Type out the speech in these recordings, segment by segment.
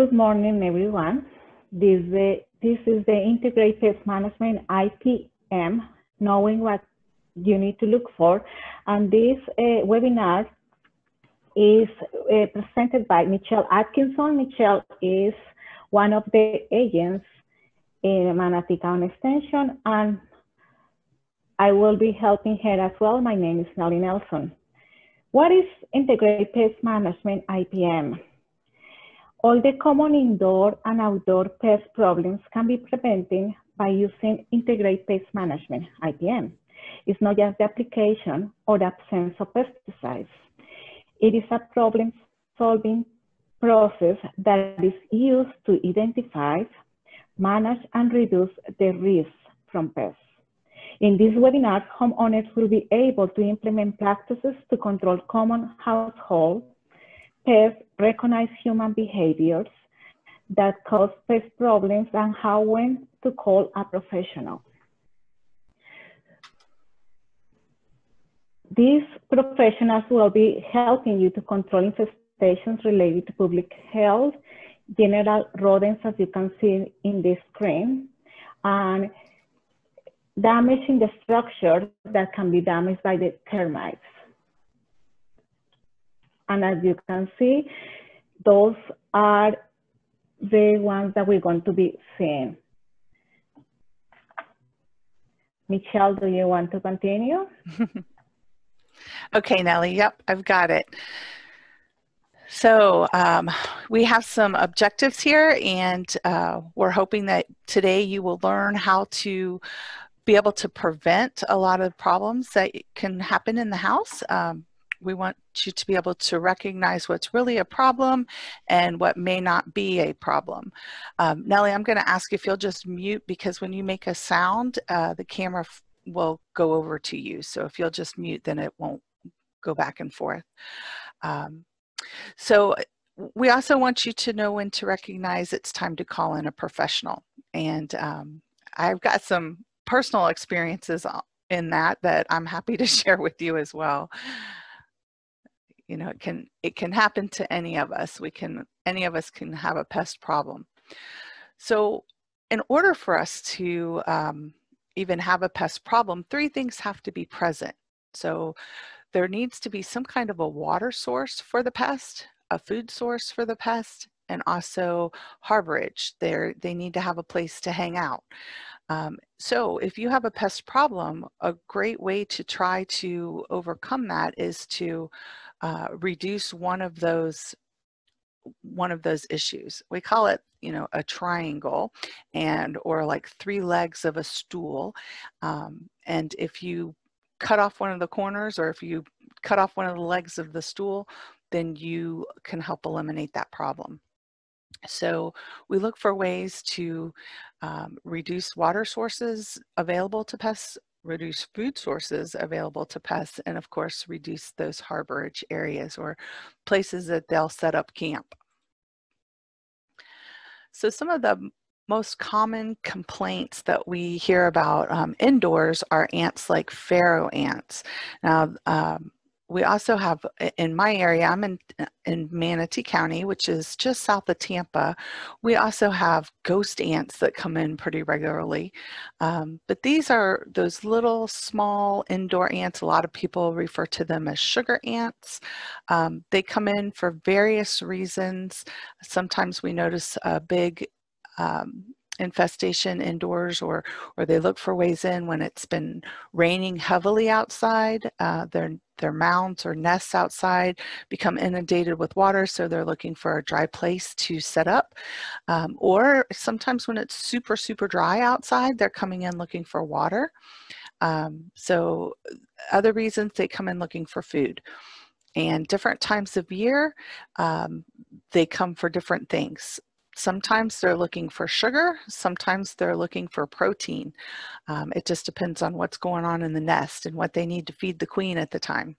Good morning, everyone. This, the, this is the Integrated Pest Management IPM, knowing what you need to look for. And this uh, webinar is uh, presented by Michelle Atkinson. Michelle is one of the agents in Manatee County Extension, and I will be helping her as well. My name is Nelly Nelson. What is Integrated Pest Management IPM? All the common indoor and outdoor pest problems can be prevented by using Integrated Pest Management, IPM. It's not just the application or the absence of pesticides. It is a problem solving process that is used to identify, manage, and reduce the risks from pests. In this webinar, homeowners will be able to implement practices to control common household pests, recognize human behaviors that cause pest problems, and how when to call a professional. These professionals will be helping you to control infestations related to public health, general rodents, as you can see in this screen, and damaging the structure that can be damaged by the termites. And as you can see, those are the ones that we're going to be seeing. Michelle, do you want to continue? Okay, Nellie, yep, I've got it. So um, we have some objectives here and uh, we're hoping that today you will learn how to be able to prevent a lot of problems that can happen in the house. Um, we want you to be able to recognize what's really a problem and what may not be a problem. Um, Nellie, I'm going to ask if you'll just mute because when you make a sound, uh, the camera will go over to you. So if you'll just mute, then it won't go back and forth. Um, so we also want you to know when to recognize it's time to call in a professional. And um, I've got some personal experiences in that that I'm happy to share with you as well. You know, it can it can happen to any of us. We can any of us can have a pest problem. So in order for us to um, even have a pest problem, three things have to be present. So there needs to be some kind of a water source for the pest, a food source for the pest, and also harborage. They're, they need to have a place to hang out. Um, so if you have a pest problem, a great way to try to overcome that is to uh, reduce one of those one of those issues. We call it, you know, a triangle and or like three legs of a stool. Um, and if you cut off one of the corners or if you cut off one of the legs of the stool, then you can help eliminate that problem. So we look for ways to um, reduce water sources available to pests, reduce food sources available to pests, and of course, reduce those harborage areas or places that they'll set up camp. So some of the most common complaints that we hear about um, indoors are ants like pharaoh ants. Now, um, we also have in my area, I'm in, in Manatee County, which is just south of Tampa. We also have ghost ants that come in pretty regularly. Um, but these are those little small indoor ants. A lot of people refer to them as sugar ants. Um, they come in for various reasons. Sometimes we notice a big um, infestation indoors or or they look for ways in when it's been raining heavily outside uh, their their mounds or nests outside become inundated with water so they're looking for a dry place to set up. Um, or sometimes when it's super super dry outside they're coming in looking for water. Um, so other reasons they come in looking for food. And different times of year um, they come for different things Sometimes they're looking for sugar, sometimes they're looking for protein. Um, it just depends on what's going on in the nest and what they need to feed the queen at the time.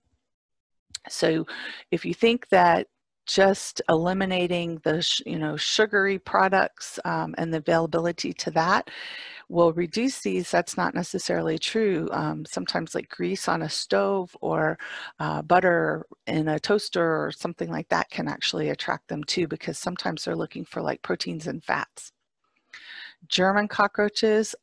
So if you think that just eliminating the you know sugary products um, and the availability to that will reduce these that's not necessarily true um, sometimes like grease on a stove or uh, butter in a toaster or something like that can actually attract them too because sometimes they're looking for like proteins and fats. German cockroaches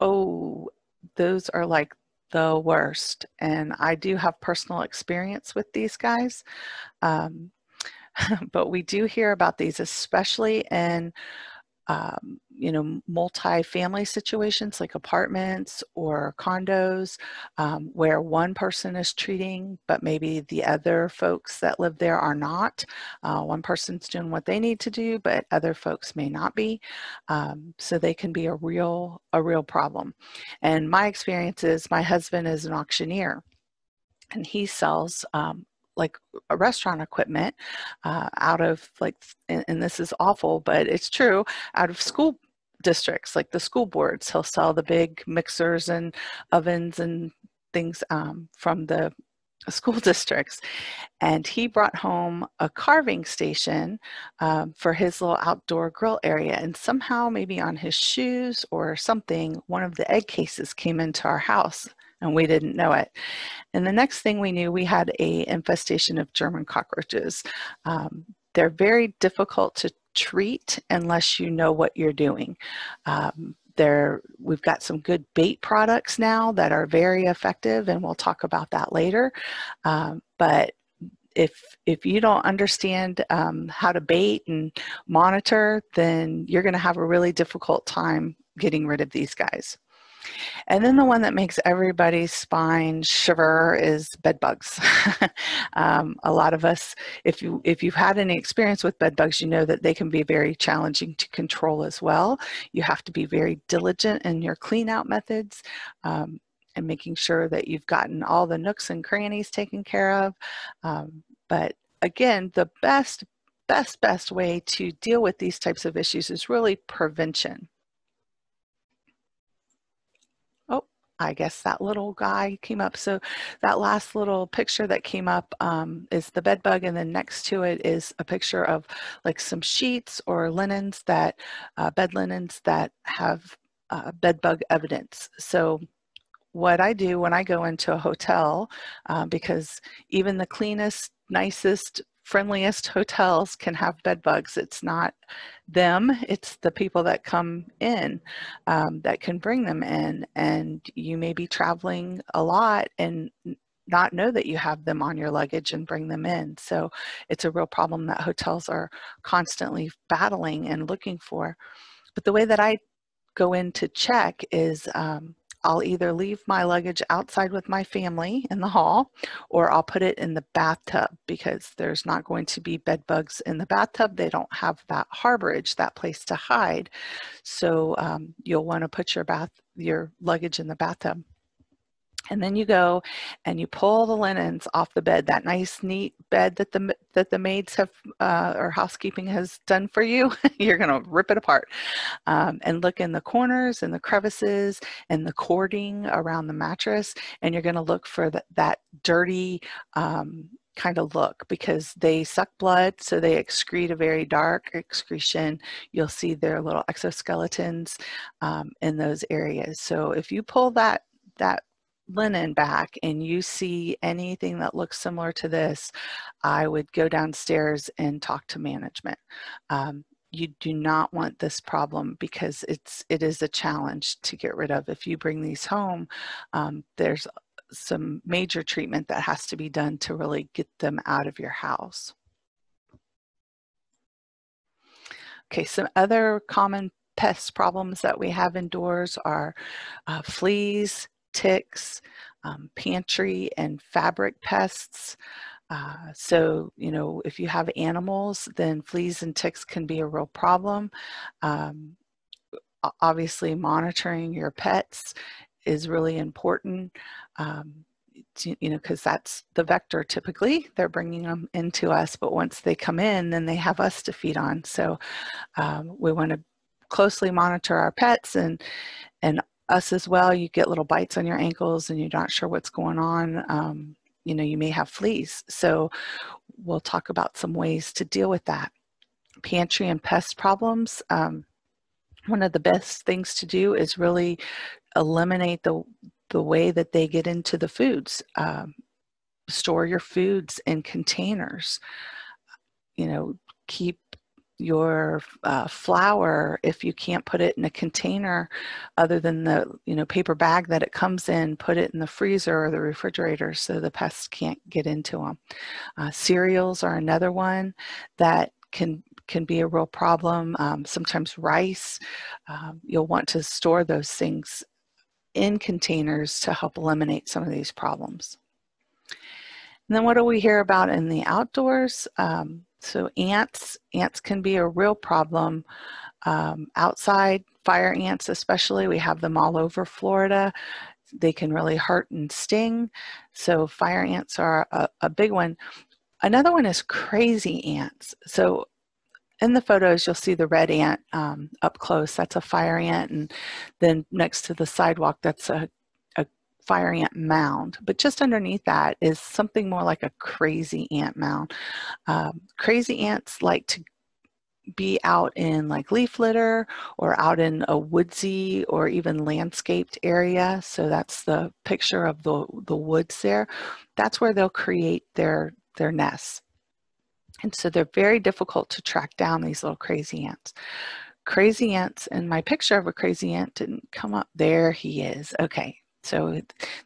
oh those are like the worst and i do have personal experience with these guys um, but we do hear about these, especially in um, you know, multi-family situations like apartments or condos um, where one person is treating, but maybe the other folks that live there are not. Uh, one person's doing what they need to do, but other folks may not be. Um, so they can be a real, a real problem. And my experience is my husband is an auctioneer and he sells um, like a restaurant equipment uh, out of like and, and, this is awful but it's true out of school districts like the school boards he'll sell the big mixers and ovens and things um, from the school districts. And he brought home a carving station um, for his little outdoor grill area and somehow maybe on his shoes or something one of the egg cases came into our house and we didn't know it. And the next thing we knew, we had a infestation of German cockroaches. Um, they're very difficult to treat unless you know what you're doing. Um, there, we've got some good bait products now that are very effective, and we'll talk about that later. Um, but if if you don't understand um, how to bait and monitor, then you're going to have a really difficult time getting rid of these guys. And then the one that makes everybody's spine shiver is bed bugs. um, a lot of us, if you if you've had any experience with bed bugs, you know that they can be very challenging to control as well. You have to be very diligent in your clean out methods. Um, and making sure that you've gotten all the nooks and crannies taken care of. Um, but again, the best, best, best way to deal with these types of issues is really prevention. I guess that little guy came up. So that last little picture that came up um, is the bed bug, and then next to it is a picture of like some sheets or linens that, uh, bed linens that have uh, bed bug evidence. So what I do when I go into a hotel, uh, because even the cleanest, nicest friendliest hotels can have bed bugs. It's not them, it's the people that come in um, that can bring them in. And you may be traveling a lot and not know that you have them on your luggage and bring them in. So it's a real problem that hotels are constantly battling and looking for. But the way that I go in to check is um, I'll either leave my luggage outside with my family in the hall or I'll put it in the bathtub because there's not going to be bed bugs in the bathtub. They don't have that harborage, that place to hide. So um, you'll want to put your bath, your luggage in the bathtub. And then you go and you pull the linens off the bed, that nice neat bed that the, that the maids have uh, or housekeeping has done for you. You're gonna rip it apart um, and look in the corners and the crevices and the cording around the mattress. And you're gonna look for the, that dirty um, kind of look because they suck blood, so they excrete a very dark excretion. You'll see their little exoskeletons um, in those areas. So if you pull that that linen back and you see anything that looks similar to this, I would go downstairs and talk to management. Um, you do not want this problem because it's it is a challenge to get rid of. If you bring these home, um, there's some major treatment that has to be done to really get them out of your house. Okay, some other common pest problems that we have indoors are uh, fleas, ticks, um, pantry and fabric pests. Uh, so, you know, if you have animals, then fleas and ticks can be a real problem. Um, obviously, monitoring your pets is really important. Um, to, you know, because that's the vector typically. They're bringing them into us, but once they come in, then they have us to feed on. So um, we want to closely monitor our pets and and us as well. You get little bites on your ankles and you're not sure what's going on. Um, you know, you may have fleas. So we'll talk about some ways to deal with that. Pantry and pest problems. Um, one of the best things to do is really eliminate the the way that they get into the foods. Um, store your foods in containers. You know, keep your uh, flour if you can't put it in a container other than the you know paper bag that it comes in put it in the freezer or the refrigerator so the pests can't get into them uh, cereals are another one that can can be a real problem. Um, sometimes rice um, you'll want to store those things in containers to help eliminate some of these problems. And then what do we hear about in the outdoors? Um, so ants, ants can be a real problem um, outside. Fire ants especially, we have them all over Florida. They can really hurt and sting. So fire ants are a, a big one. Another one is crazy ants. So in the photos, you'll see the red ant um, up close. That's a fire ant. And then next to the sidewalk, that's a fire ant mound, but just underneath that is something more like a crazy ant mound. Um, crazy ants like to be out in like leaf litter or out in a woodsy or even landscaped area. So that's the picture of the, the woods there. That's where they'll create their, their nests. And so they're very difficult to track down these little crazy ants. Crazy ants, and my picture of a crazy ant didn't come up. There he is. Okay, so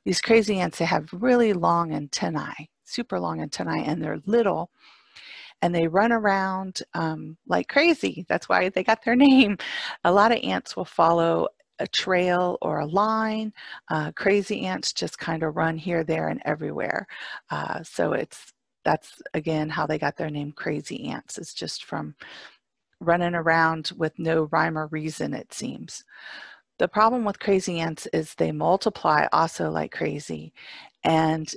these crazy ants, they have really long antennae, super long antennae, and they're little and they run around um, like crazy. That's why they got their name. A lot of ants will follow a trail or a line. Uh, crazy ants just kind of run here, there, and everywhere. Uh, so it's that's again how they got their name crazy ants. It's just from running around with no rhyme or reason, it seems. The problem with crazy ants is they multiply also like crazy and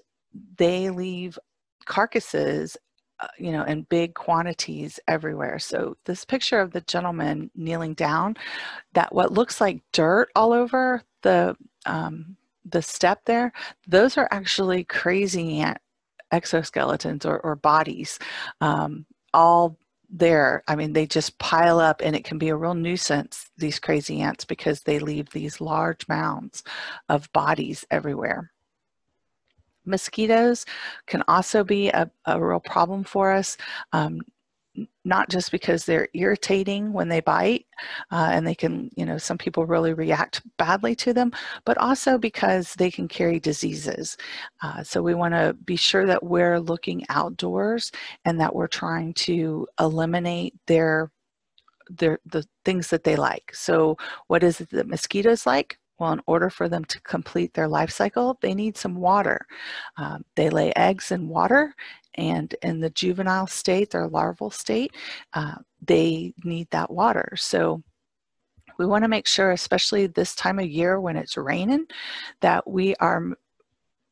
they leave carcasses uh, you know in big quantities everywhere. So this picture of the gentleman kneeling down that what looks like dirt all over the um, the step there those are actually crazy ant exoskeletons or, or bodies um, all there. I mean, they just pile up and it can be a real nuisance, these crazy ants, because they leave these large mounds of bodies everywhere. Mosquitoes can also be a, a real problem for us. Um, not just because they're irritating when they bite uh, and they can, you know, some people really react badly to them, but also because they can carry diseases. Uh, so we want to be sure that we're looking outdoors and that we're trying to eliminate their their the things that they like. So what is it that mosquitoes like? Well, in order for them to complete their life cycle, they need some water. Um, they lay eggs in water, and in the juvenile state, their larval state, uh, they need that water. So we want to make sure, especially this time of year when it's raining, that we are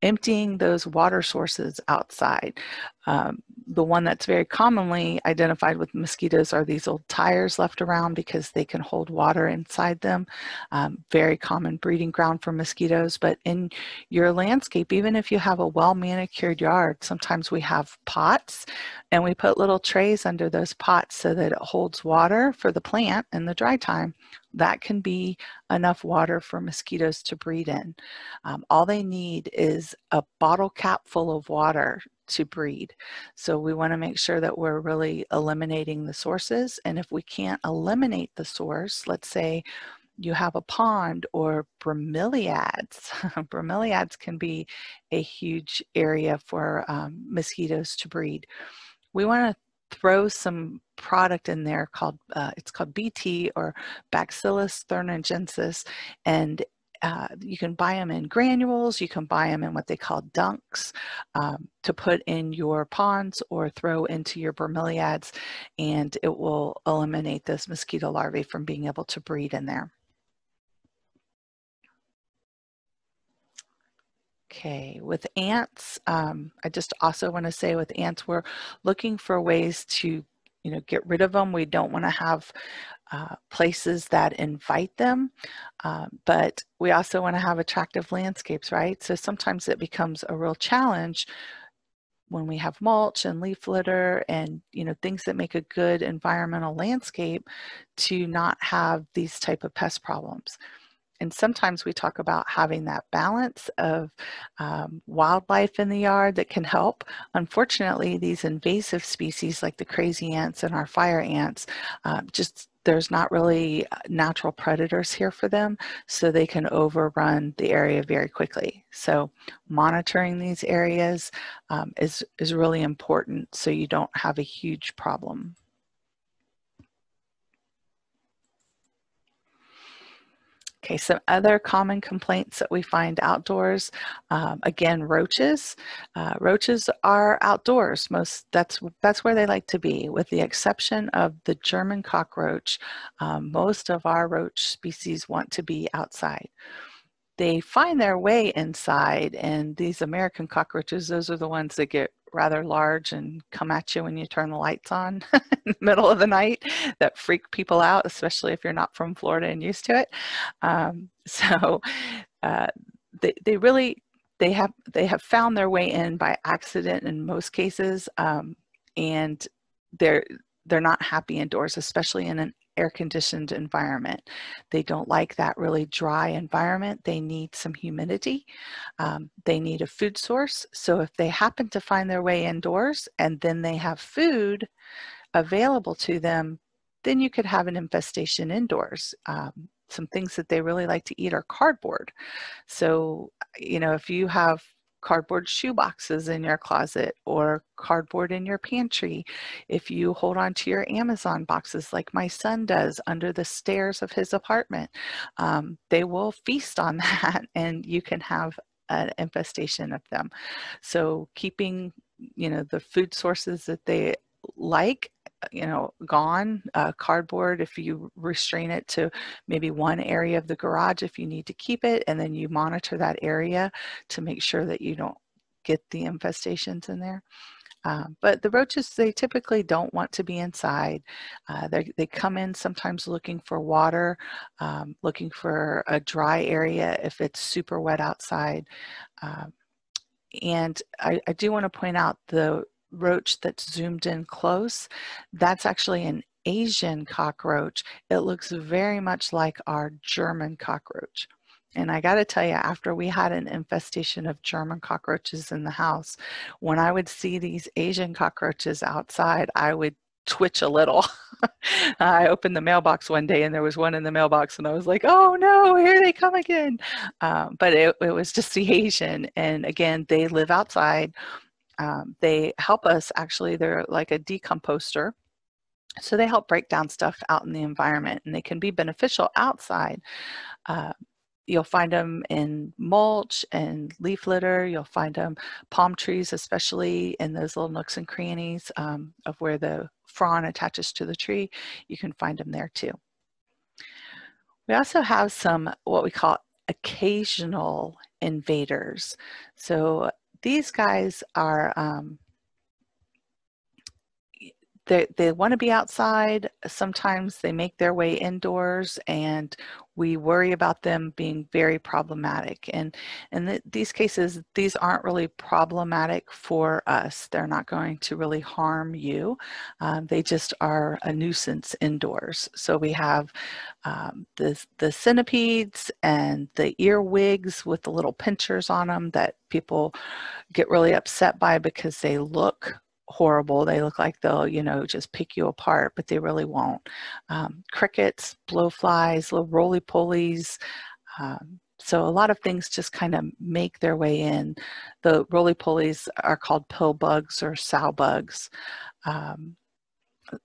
emptying those water sources outside. Um, the one that's very commonly identified with mosquitoes are these old tires left around because they can hold water inside them. Um, very common breeding ground for mosquitoes. But in your landscape, even if you have a well manicured yard, sometimes we have pots and we put little trays under those pots so that it holds water for the plant in the dry time. That can be enough water for mosquitoes to breed in. Um, all they need is a bottle cap full of water to breed. So we want to make sure that we're really eliminating the sources. And if we can't eliminate the source, let's say you have a pond or bromeliads. bromeliads can be a huge area for um, mosquitoes to breed. We want to throw some product in there called, uh, it's called BT or Bacillus thuringiensis, and uh, you can buy them in granules, you can buy them in what they call dunks um, to put in your ponds or throw into your bromeliads, and it will eliminate those mosquito larvae from being able to breed in there. Okay, with ants, um, I just also want to say with ants, we're looking for ways to you know, get rid of them. We don't want to have uh, places that invite them, uh, but we also want to have attractive landscapes, right? So sometimes it becomes a real challenge when we have mulch and leaf litter and you know things that make a good environmental landscape to not have these type of pest problems and sometimes we talk about having that balance of um, wildlife in the yard that can help. Unfortunately, these invasive species like the crazy ants and our fire ants, uh, just there's not really uh, natural predators here for them, so they can overrun the area very quickly. So monitoring these areas um, is, is really important so you don't have a huge problem. Okay, some other common complaints that we find outdoors, um, again, roaches. Uh, roaches are outdoors. Most that's that's where they like to be, with the exception of the German cockroach. Um, most of our roach species want to be outside. They find their way inside, and these American cockroaches, those are the ones that get rather large and come at you when you turn the lights on in the middle of the night that freak people out, especially if you're not from Florida and used to it. Um, so uh, they, they really they have they have found their way in by accident in most cases, um, and they're they're not happy indoors, especially in an air conditioned environment. They don't like that really dry environment. They need some humidity. Um, they need a food source. So if they happen to find their way indoors and then they have food available to them, then you could have an infestation indoors. Um, some things that they really like to eat are cardboard. So, you know, if you have cardboard shoe boxes in your closet or cardboard in your pantry. If you hold on to your Amazon boxes like my son does under the stairs of his apartment, um, they will feast on that and you can have an infestation of them. So keeping, you know, the food sources that they like you know gone uh, cardboard if you restrain it to maybe one area of the garage if you need to keep it and then you monitor that area to make sure that you don't get the infestations in there. Um, but the roaches they typically don't want to be inside. Uh, they, come in sometimes looking for water um, looking for a dry area if it's super wet outside. Um, and I, I do want to point out the roach that's zoomed in close, that's actually an Asian cockroach. It looks very much like our German cockroach. And I got to tell you, after we had an infestation of German cockroaches in the house, when I would see these Asian cockroaches outside, I would twitch a little. I opened the mailbox one day and there was one in the mailbox, and I was like, oh no, here they come again. Um, but it, it was just the Asian. And again, they live outside um, they help us actually, they're like a decomposter. So they help break down stuff out in the environment and they can be beneficial outside. Uh, you'll find them in mulch and leaf litter. You'll find them palm trees, especially in those little nooks and crannies um, of where the frond attaches to the tree. You can find them there too. We also have some what we call occasional invaders. So these guys are um, they, they want to be outside. Sometimes they make their way indoors and we worry about them being very problematic. And in the, these cases, these aren't really problematic for us. They're not going to really harm you. Um, they just are a nuisance indoors. So we have um, the, the centipedes and the earwigs with the little pinchers on them that people get really upset by because they look horrible. They look like they'll, you know, just pick you apart, but they really won't. Um, crickets, blowflies, little roly-polies. Um, so a lot of things just kind of make their way in. The roly-polies are called pill bugs or sow bugs. Um,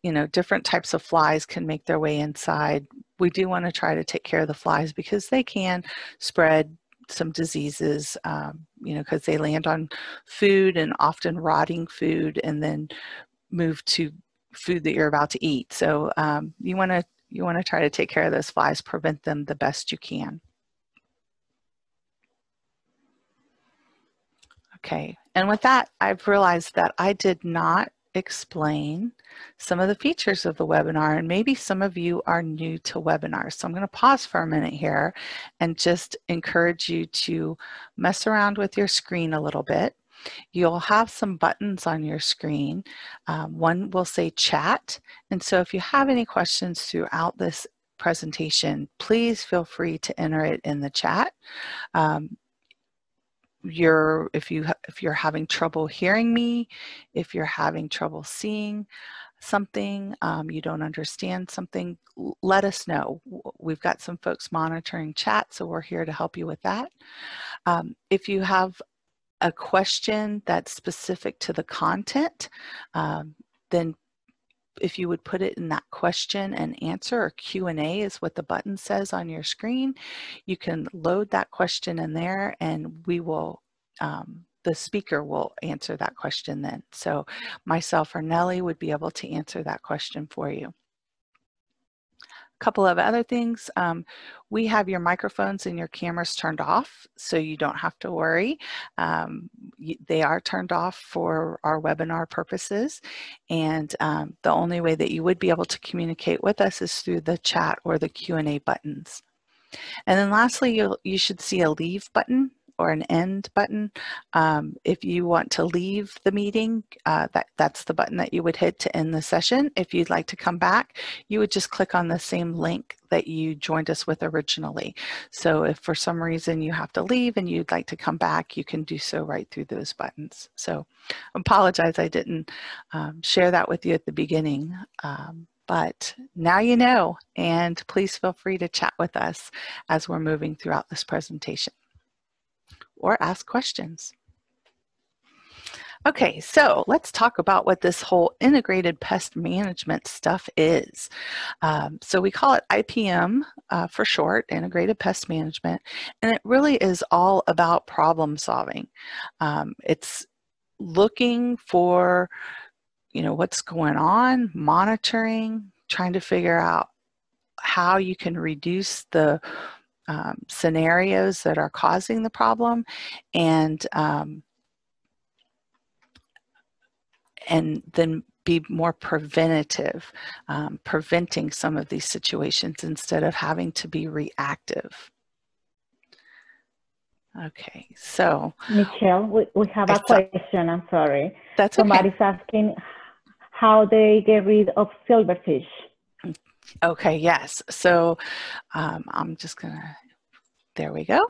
you know, different types of flies can make their way inside. We do want to try to take care of the flies because they can spread some diseases, um, you know, because they land on food and often rotting food and then move to food that you're about to eat. So um, you want to you want to try to take care of those flies, prevent them the best you can. Okay, and with that, I've realized that I did not explain some of the features of the webinar and maybe some of you are new to webinars. So I'm going to pause for a minute here and just encourage you to mess around with your screen a little bit. You'll have some buttons on your screen. Um, one will say chat. And so if you have any questions throughout this presentation, please feel free to enter it in the chat. Um, you're if you if you're having trouble hearing me if you're having trouble seeing something um, you don't understand something let us know. We've got some folks monitoring chat so we're here to help you with that. Um, if you have a question that's specific to the content um, then if you would put it in that question and answer or Q&A is what the button says on your screen. You can load that question in there and we will, um, the speaker will answer that question then. So myself or Nellie would be able to answer that question for you couple of other things. Um, we have your microphones and your cameras turned off, so you don't have to worry. Um, they are turned off for our webinar purposes, and um, the only way that you would be able to communicate with us is through the chat or the Q&A buttons. And then lastly, you you should see a leave button or an end button. Um, if you want to leave the meeting, uh, that, that's the button that you would hit to end the session. If you'd like to come back, you would just click on the same link that you joined us with originally. So if for some reason you have to leave and you'd like to come back, you can do so right through those buttons. So apologize I didn't um, share that with you at the beginning. Um, but now you know, and please feel free to chat with us as we're moving throughout this presentation or ask questions. Okay, so let's talk about what this whole integrated pest management stuff is. Um, so we call it IPM uh, for short, integrated pest management, and it really is all about problem solving. Um, it's looking for, you know, what's going on, monitoring, trying to figure out how you can reduce the um, scenarios that are causing the problem and um, and then be more preventative, um, preventing some of these situations instead of having to be reactive. Okay, so. Michelle, we, we have a question, I'm sorry. That's okay. Somebody's asking how they get rid of silverfish. Okay, yes. So um, I'm just going to, there we go.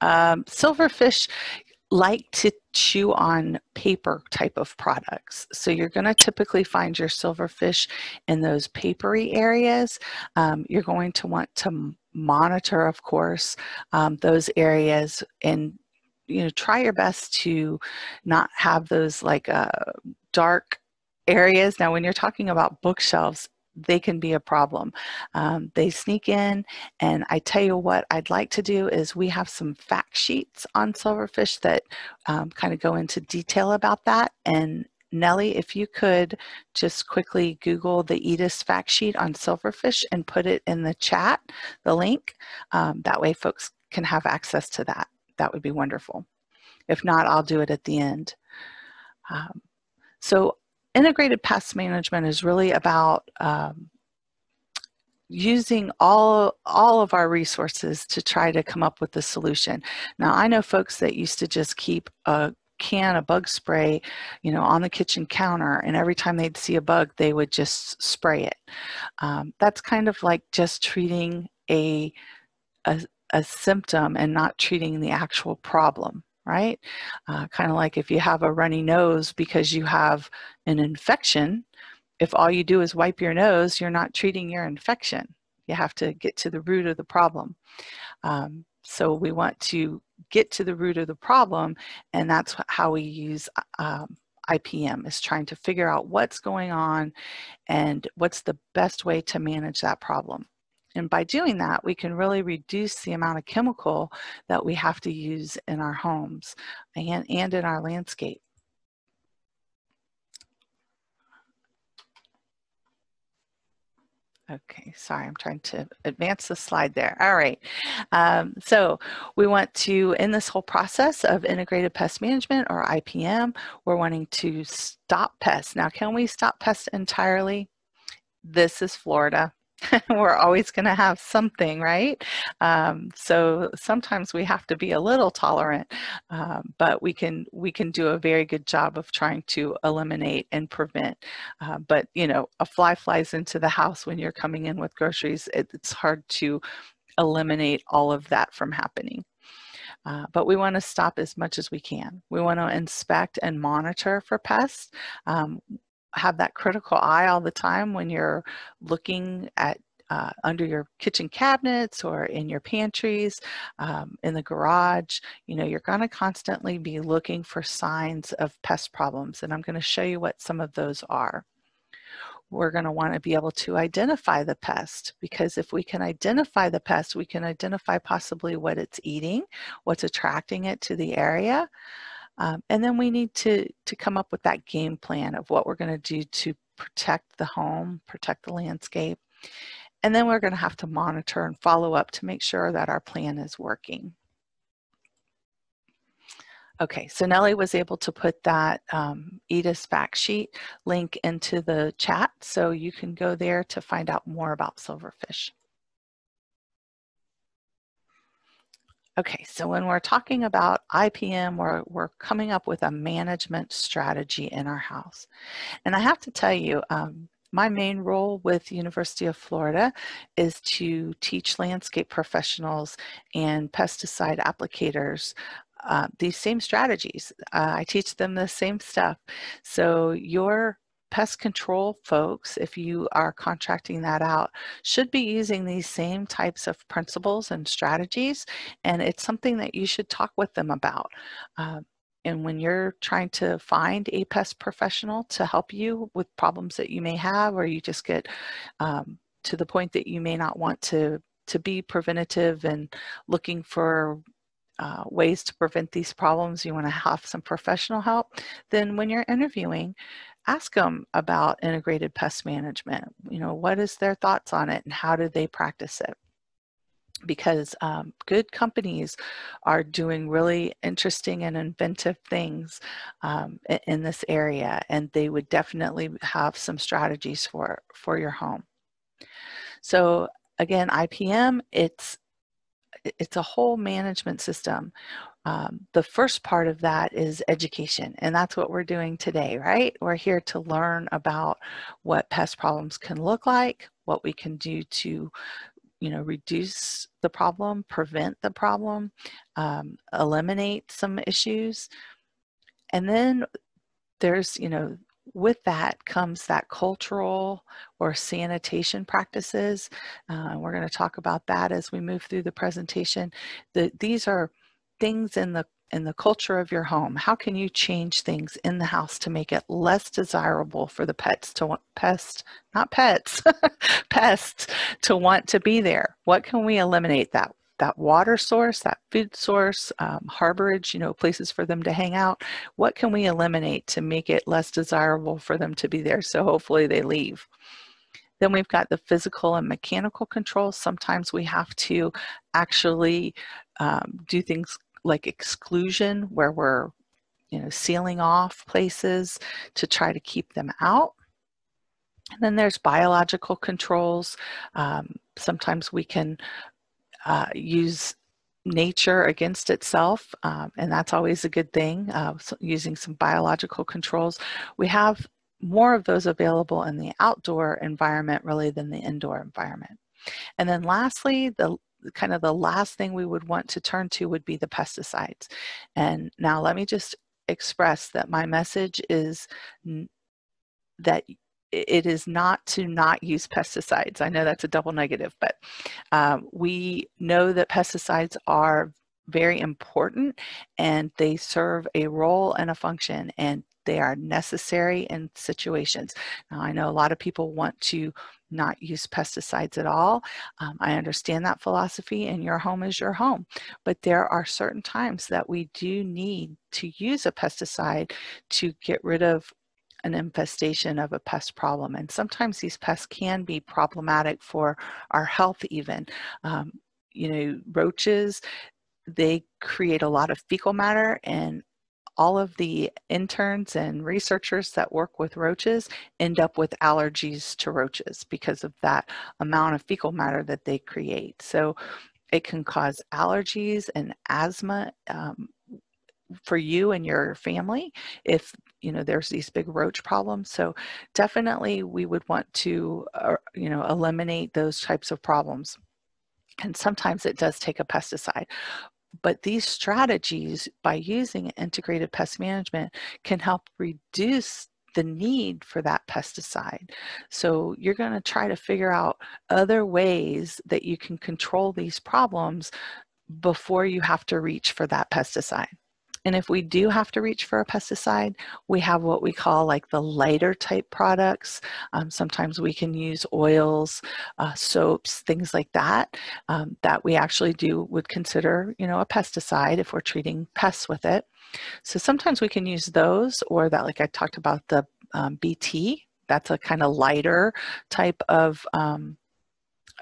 Um, silverfish like to chew on paper type of products. So you're going to typically find your silverfish in those papery areas. Um, you're going to want to monitor, of course, um, those areas and you know try your best to not have those like uh, dark areas. Now, when you're talking about bookshelves, they can be a problem. Um, they sneak in, and I tell you what I'd like to do is we have some fact sheets on silverfish that um, kind of go into detail about that. And Nellie, if you could just quickly Google the EDIS fact sheet on silverfish and put it in the chat, the link, um, that way folks can have access to that. That would be wonderful. If not, I'll do it at the end. Um, so integrated pest management is really about um, using all all of our resources to try to come up with a solution. Now I know folks that used to just keep a can of bug spray, you know, on the kitchen counter, and every time they'd see a bug, they would just spray it. Um, that's kind of like just treating a, a a symptom and not treating the actual problem right? Uh, kind of like if you have a runny nose because you have an infection, if all you do is wipe your nose, you're not treating your infection. You have to get to the root of the problem. Um, so we want to get to the root of the problem, and that's how we use um, IPM is trying to figure out what's going on and what's the best way to manage that problem. And by doing that, we can really reduce the amount of chemical that we have to use in our homes and, and in our landscape. Okay, sorry, I'm trying to advance the slide there. All right, um, so we want to, in this whole process of integrated pest management or IPM, we're wanting to stop pests. Now, can we stop pests entirely? This is Florida. we're always going to have something, right? Um, so sometimes we have to be a little tolerant, um, but we can we can do a very good job of trying to eliminate and prevent. Uh, but you know, a fly flies into the house when you're coming in with groceries. It, it's hard to eliminate all of that from happening. Uh, but we want to stop as much as we can. We want to inspect and monitor for pests. Um, have that critical eye all the time when you're looking at uh, under your kitchen cabinets or in your pantries, um, in the garage, you know, you're going to constantly be looking for signs of pest problems. And I'm going to show you what some of those are. We're going to want to be able to identify the pest because if we can identify the pest, we can identify possibly what it's eating, what's attracting it to the area. Um, and then we need to, to come up with that game plan of what we're going to do to protect the home, protect the landscape. And then we're going to have to monitor and follow up to make sure that our plan is working. Okay, so Nellie was able to put that um, EDIS fact sheet link into the chat, so you can go there to find out more about silverfish. Okay, so when we're talking about IPM, we're, we're coming up with a management strategy in our house. And I have to tell you, um, my main role with University of Florida is to teach landscape professionals and pesticide applicators uh, these same strategies. Uh, I teach them the same stuff. So your pest control folks, if you are contracting that out, should be using these same types of principles and strategies, and it's something that you should talk with them about. Uh, and when you're trying to find a pest professional to help you with problems that you may have, or you just get um, to the point that you may not want to to be preventative and looking for uh, ways to prevent these problems, you want to have some professional help, then when you're interviewing, ask them about integrated pest management. You know, what is their thoughts on it and how do they practice it? Because um, good companies are doing really interesting and inventive things um, in, this area, and they would definitely have some strategies for, for your home. So again, IPM, it's it's a whole management system um, the first part of that is education, and that's what we're doing today, right? We're here to learn about what pest problems can look like, what we can do to you know, reduce the problem, prevent the problem, um, eliminate some issues. And then there's, you know, with that comes that cultural or sanitation practices. Uh, we're going to talk about that as we move through the presentation. The, these are things in the in the culture of your home? How can you change things in the house to make it less desirable for the pets to want pests not pets pests to want to be there? What can we eliminate that that water source that food source um, harborage you know places for them to hang out? What can we eliminate to make it less desirable for them to be there so hopefully they leave? Then we've got the physical and mechanical controls. Sometimes we have to actually um, do things like exclusion where we're you know sealing off places to try to keep them out. And then there's biological controls. Um, sometimes we can uh, use nature against itself um, and that's always a good thing uh, so using some biological controls. We have more of those available in the outdoor environment really than the indoor environment. And then lastly the kind of the last thing we would want to turn to would be the pesticides. And now let me just express that my message is that it is not to not use pesticides. I know that's a double negative, but um, we know that pesticides are very important and they serve a role and a function and they are necessary in situations. Now, I know a lot of people want to not use pesticides at all. Um, I understand that philosophy, and your home is your home. But there are certain times that we do need to use a pesticide to get rid of an infestation of a pest problem. And sometimes these pests can be problematic for our health even. Um, you know, roaches, they create a lot of fecal matter and all of the interns and researchers that work with roaches end up with allergies to roaches because of that amount of fecal matter that they create. So it can cause allergies and asthma um, for you and your family if you know there's these big roach problems. So definitely we would want to uh, you know eliminate those types of problems. And sometimes it does take a pesticide but these strategies by using integrated pest management can help reduce the need for that pesticide. So you're going to try to figure out other ways that you can control these problems before you have to reach for that pesticide. And if we do have to reach for a pesticide, we have what we call like the lighter type products. Um, sometimes we can use oils, uh, soaps, things like that, um, that we actually do would consider, you know, a pesticide if we're treating pests with it. So sometimes we can use those or that, like I talked about the um, BT, that's a kind of lighter type of um,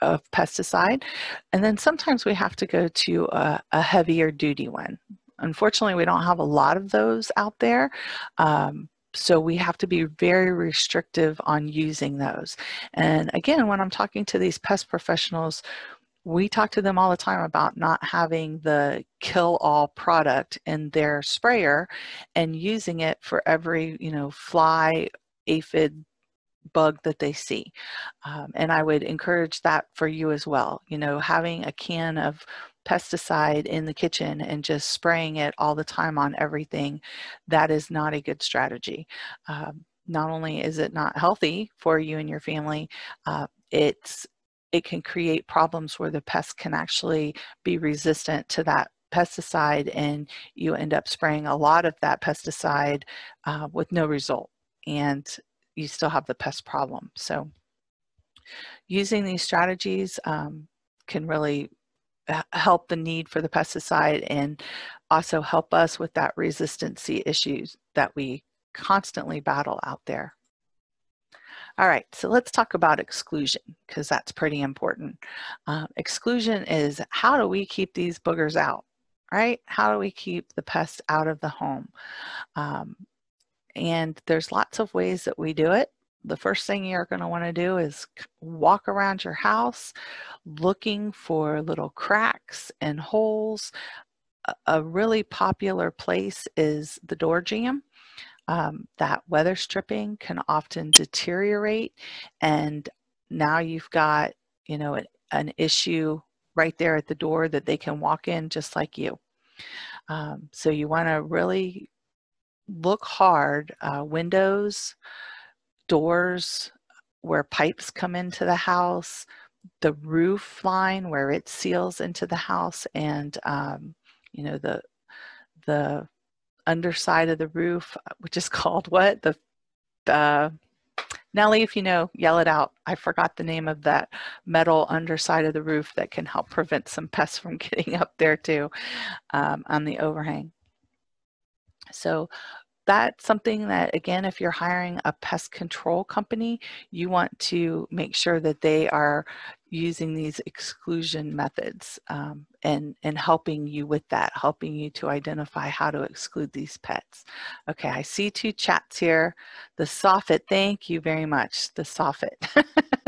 of pesticide. And then sometimes we have to go to a, a heavier duty one. Unfortunately, we don't have a lot of those out there. Um, so we have to be very restrictive on using those. And again, when I'm talking to these pest professionals, we talk to them all the time about not having the kill all product in their sprayer and using it for every, you know, fly, aphid, bug that they see. Um, and I would encourage that for you as well. You know, having a can of pesticide in the kitchen and just spraying it all the time on everything, that is not a good strategy. Um, not only is it not healthy for you and your family, uh, it's it can create problems where the pest can actually be resistant to that pesticide and you end up spraying a lot of that pesticide uh, with no result and you still have the pest problem. So using these strategies um, can really help the need for the pesticide and also help us with that resistancy issues that we constantly battle out there. All right, so let's talk about exclusion because that's pretty important. Um, exclusion is how do we keep these boogers out, right? How do we keep the pests out of the home? Um, and there's lots of ways that we do it the first thing you're going to want to do is walk around your house looking for little cracks and holes. A really popular place is the door jamb. Um, that weather stripping can often deteriorate and now you've got you know an, an issue right there at the door that they can walk in just like you. Um, so you want to really look hard. Uh, windows, doors where pipes come into the house, the roof line where it seals into the house, and um, you know the the underside of the roof, which is called what the uh, Nellie, if you know, yell it out. I forgot the name of that metal underside of the roof that can help prevent some pests from getting up there too um, on the overhang. So that's something that, again, if you're hiring a pest control company, you want to make sure that they are using these exclusion methods um, and, and helping you with that, helping you to identify how to exclude these pets. Okay, I see two chats here. The soffit, thank you very much, the soffit.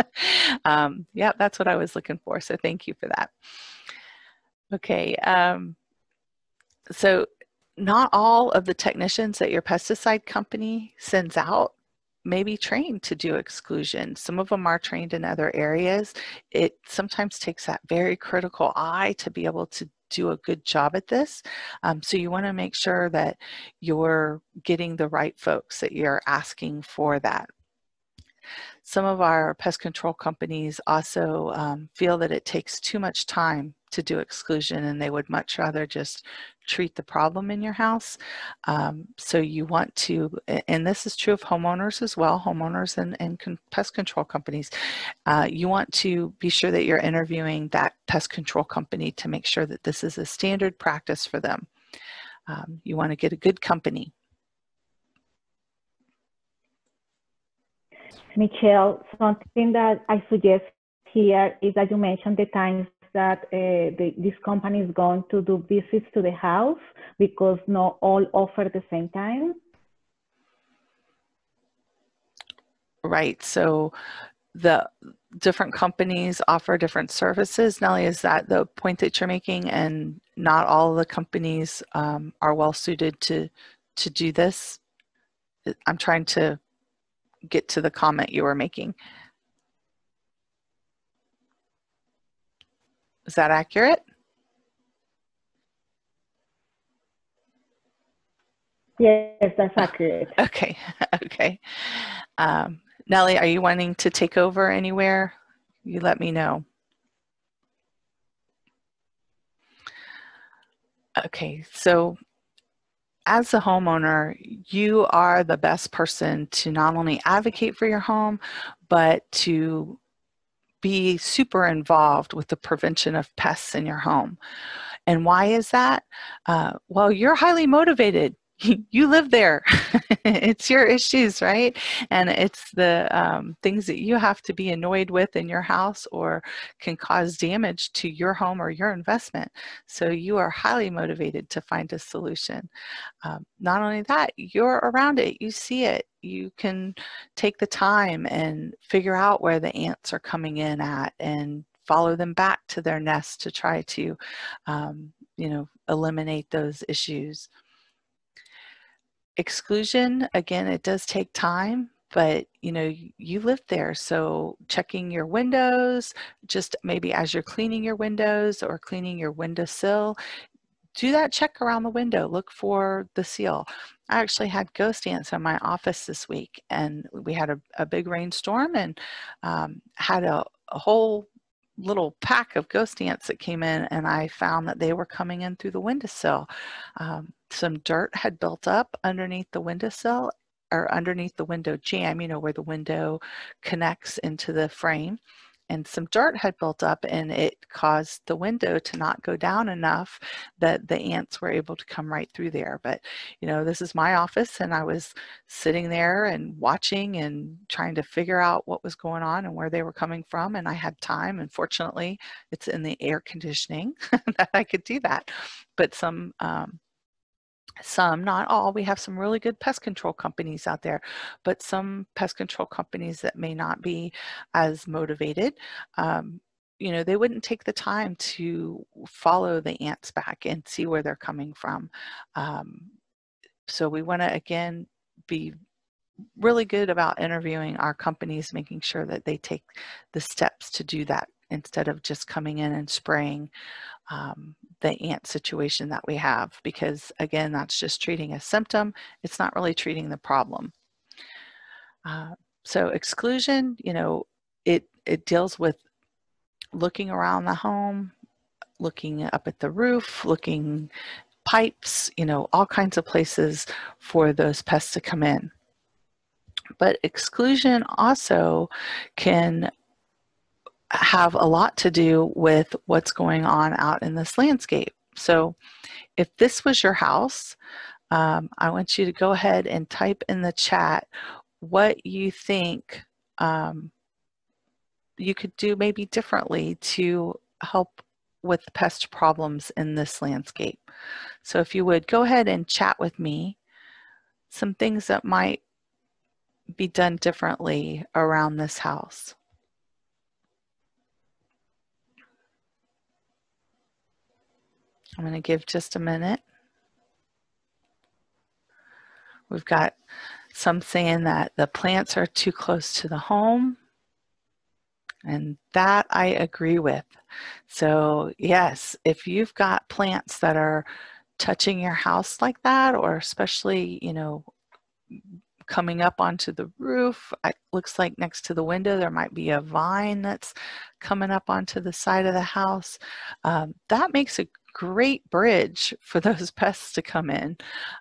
um, yeah, that's what I was looking for, so thank you for that. Okay, um, so not all of the technicians that your pesticide company sends out may be trained to do exclusion. Some of them are trained in other areas. It sometimes takes that very critical eye to be able to do a good job at this. Um, so you want to make sure that you're getting the right folks, that you're asking for that. Some of our pest control companies also um, feel that it takes too much time to do exclusion and they would much rather just treat the problem in your house. Um, so you want to, and this is true of homeowners as well, homeowners and, and con pest control companies. Uh, you want to be sure that you're interviewing that pest control company to make sure that this is a standard practice for them. Um, you want to get a good company. Michelle, something that I suggest here is that you mentioned the times that uh, the, this company is going to do visits to the house because not all offer the same time. Right. So the different companies offer different services. Nellie, is that the point that you're making? And not all the companies um, are well suited to to do this. I'm trying to get to the comment you were making. Is that accurate? Yes, that's accurate. Okay, okay. Um, Nellie, are you wanting to take over anywhere? You let me know. Okay, so as a homeowner, you are the best person to not only advocate for your home, but to be super involved with the prevention of pests in your home. And why is that? Uh, well, you're highly motivated you live there. it's your issues, right? And it's the um, things that you have to be annoyed with in your house or can cause damage to your home or your investment. So you are highly motivated to find a solution. Um, not only that, you're around it, you see it. You can take the time and figure out where the ants are coming in at and follow them back to their nest to try to, um, you know, eliminate those issues exclusion, again, it does take time, but you know, you live there. So checking your windows, just maybe as you're cleaning your windows or cleaning your windowsill, do that check around the window. Look for the seal. I actually had ghost ants in my office this week, and we had a, a big rainstorm and um, had a, a whole little pack of ghost ants that came in and I found that they were coming in through the windowsill. Um, some dirt had built up underneath the windowsill or underneath the window jamb, you know, where the window connects into the frame and some dirt had built up and it caused the window to not go down enough that the ants were able to come right through there. But, you know, this is my office and I was sitting there and watching and trying to figure out what was going on and where they were coming from. And I had time and fortunately it's in the air conditioning that I could do that. But some, um, some, not all, we have some really good pest control companies out there, but some pest control companies that may not be as motivated, um, you know, they wouldn't take the time to follow the ants back and see where they're coming from. Um, so we want to, again, be really good about interviewing our companies, making sure that they take the steps to do that instead of just coming in and spraying um, the ant situation that we have because again that's just treating a symptom. It's not really treating the problem. Uh, so exclusion you know it it deals with looking around the home looking up at the roof looking pipes you know all kinds of places for those pests to come in. But exclusion also can have a lot to do with what's going on out in this landscape. So if this was your house, um, I want you to go ahead and type in the chat what you think um, you could do maybe differently to help with pest problems in this landscape. So if you would go ahead and chat with me, some things that might be done differently around this house. I'm going to give just a minute. We've got some saying that the plants are too close to the home. And that I agree with. So, yes, if you've got plants that are touching your house like that, or especially, you know, coming up onto the roof, it looks like next to the window there might be a vine that's coming up onto the side of the house. Um, that makes a great bridge for those pests to come in.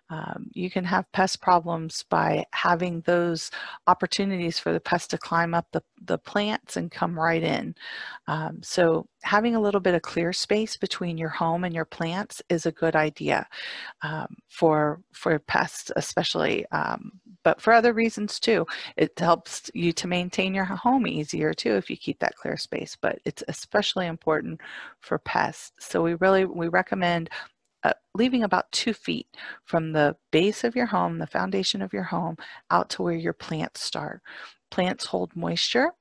Um, you can have pest problems by having those opportunities for the pest to climb up the, the plants and come right in. Um, so having a little bit of clear space between your home and your plants is a good idea um, for, for pests especially. But for other reasons too. It helps you to maintain your home easier too if you keep that clear space, but it's especially important for pests. So we really, we recommend uh, leaving about two feet from the base of your home, the foundation of your home, out to where your plants start. Plants hold moisture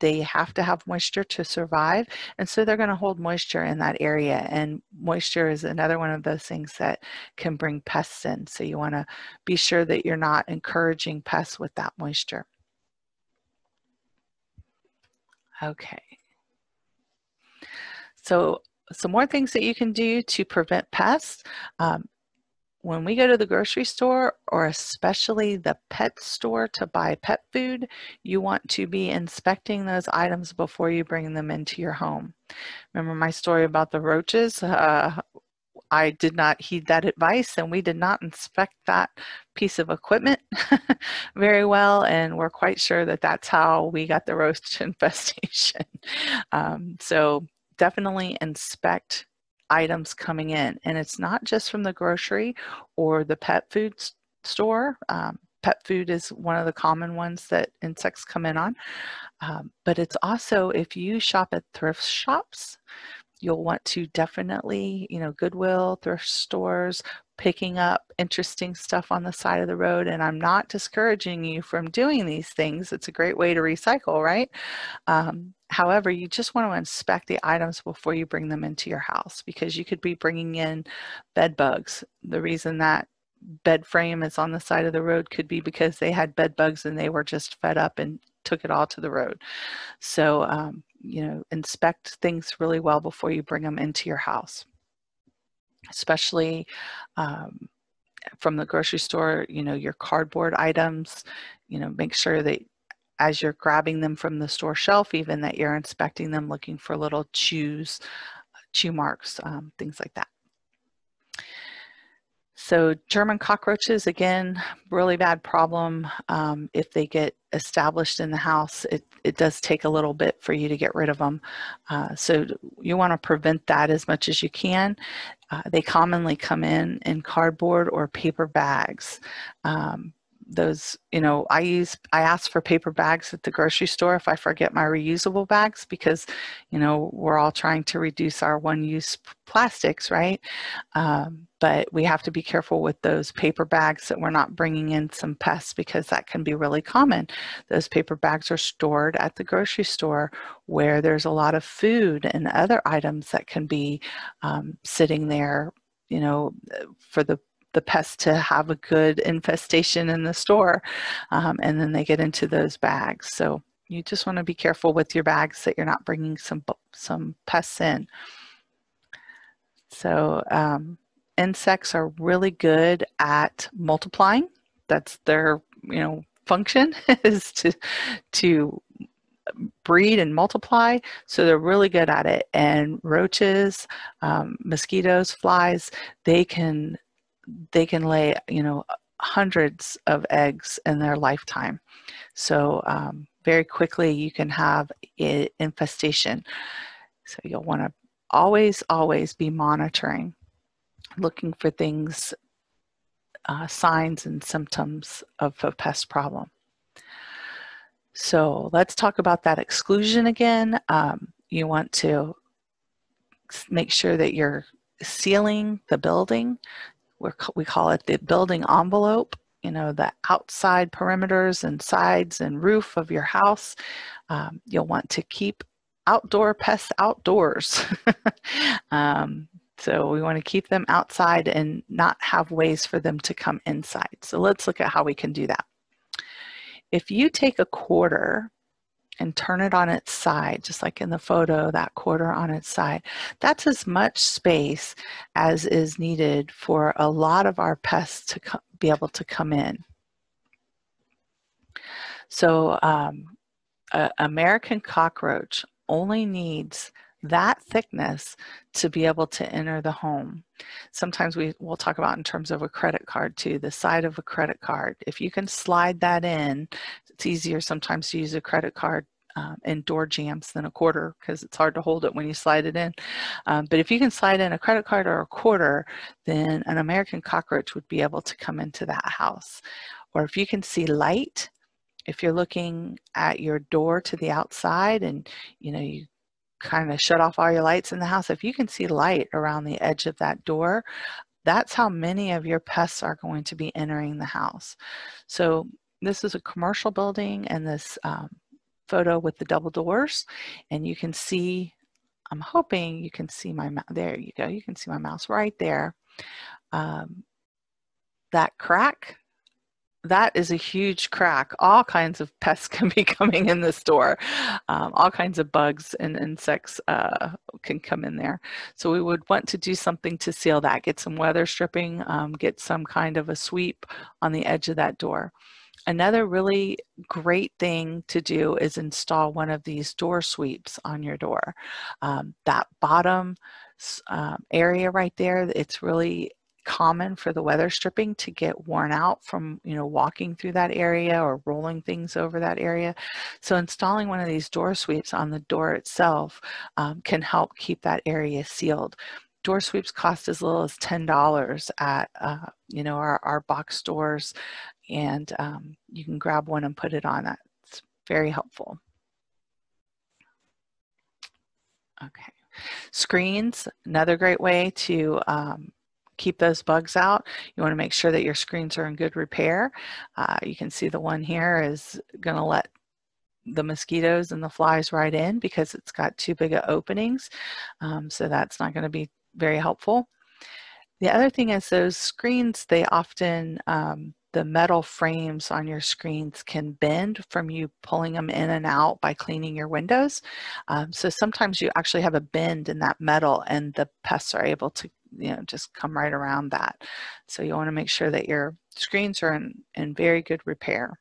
they have to have moisture to survive and so they're going to hold moisture in that area and moisture is another one of those things that can bring pests in so you want to be sure that you're not encouraging pests with that moisture. Okay. So some more things that you can do to prevent pests um, when we go to the grocery store or especially the pet store to buy pet food, you want to be inspecting those items before you bring them into your home. Remember my story about the roaches? Uh, I did not heed that advice and we did not inspect that piece of equipment very well and we're quite sure that that's how we got the roach infestation. Um, so definitely inspect items coming in. And it's not just from the grocery or the pet food store. Um, pet food is one of the common ones that insects come in on. Um, but it's also if you shop at thrift shops, you'll want to definitely, you know, Goodwill, thrift stores, picking up interesting stuff on the side of the road. And I'm not discouraging you from doing these things. It's a great way to recycle, right? Um, however, you just want to inspect the items before you bring them into your house because you could be bringing in bed bugs. The reason that bed frame is on the side of the road could be because they had bed bugs and they were just fed up and took it all to the road. So, um, you know, inspect things really well before you bring them into your house, especially um, from the grocery store, you know, your cardboard items, you know, make sure that as you're grabbing them from the store shelf, even that you're inspecting them, looking for little chews, chew marks, um, things like that. So German cockroaches, again, really bad problem. Um, if they get established in the house, it, it does take a little bit for you to get rid of them. Uh, so you want to prevent that as much as you can. Uh, they commonly come in in cardboard or paper bags. Um, those you know i use i ask for paper bags at the grocery store if i forget my reusable bags because you know we're all trying to reduce our one use plastics right? Um, but we have to be careful with those paper bags that we're not bringing in some pests because that can be really common. Those paper bags are stored at the grocery store where there's a lot of food and other items that can be um, sitting there you know for the the pests to have a good infestation in the store um, and then they get into those bags. So you just want to be careful with your bags that you're not bringing some some pests in. So um, insects are really good at multiplying. That's their you know function is to to breed and multiply. So they're really good at it. And roaches um, mosquitoes flies they can they can lay, you know, hundreds of eggs in their lifetime. So um, very quickly you can have infestation. So you'll want to always, always be monitoring, looking for things, uh, signs and symptoms of a pest problem. So let's talk about that exclusion again. Um, you want to make sure that you're sealing the building we're, we call it the building envelope, you know, the outside perimeters and sides and roof of your house. Um, you'll want to keep outdoor pests outdoors. um, so we want to keep them outside and not have ways for them to come inside. So let's look at how we can do that. If you take a quarter and turn it on its side, just like in the photo, that quarter on its side. That's as much space as is needed for a lot of our pests to be able to come in. So um, American cockroach only needs that thickness to be able to enter the home. Sometimes we will talk about in terms of a credit card too, the side of a credit card. If you can slide that in, it's easier sometimes to use a credit card um, and door jambs than a quarter because it's hard to hold it when you slide it in. Um, but if you can slide in a credit card or a quarter, then an American cockroach would be able to come into that house. or if you can see light, if you're looking at your door to the outside and you know you kind of shut off all your lights in the house, if you can see light around the edge of that door, that's how many of your pests are going to be entering the house. So this is a commercial building and this um, photo with the double doors and you can see, I'm hoping you can see my, there you go, you can see my mouse right there. Um, that crack that is a huge crack. All kinds of pests can be coming in this door. Um, all kinds of bugs and insects uh, can come in there. So we would want to do something to seal that. Get some weather stripping, um, get some kind of a sweep on the edge of that door. Another really great thing to do is install one of these door sweeps on your door. Um, that bottom um, area right there, it's really common for the weather stripping to get worn out from you know walking through that area or rolling things over that area so installing one of these door sweeps on the door itself um, can help keep that area sealed door sweeps cost as little as $10 at uh, you know our, our box stores and um, you can grab one and put it on that's very helpful okay screens another great way to um, keep those bugs out. You want to make sure that your screens are in good repair. Uh, you can see the one here is going to let the mosquitoes and the flies right in because it's got too big of openings. Um, so that's not going to be very helpful. The other thing is those screens, they often, um, the metal frames on your screens can bend from you pulling them in and out by cleaning your windows. Um, so sometimes you actually have a bend in that metal and the pests are able to you know just come right around that so you want to make sure that your screens are in, in very good repair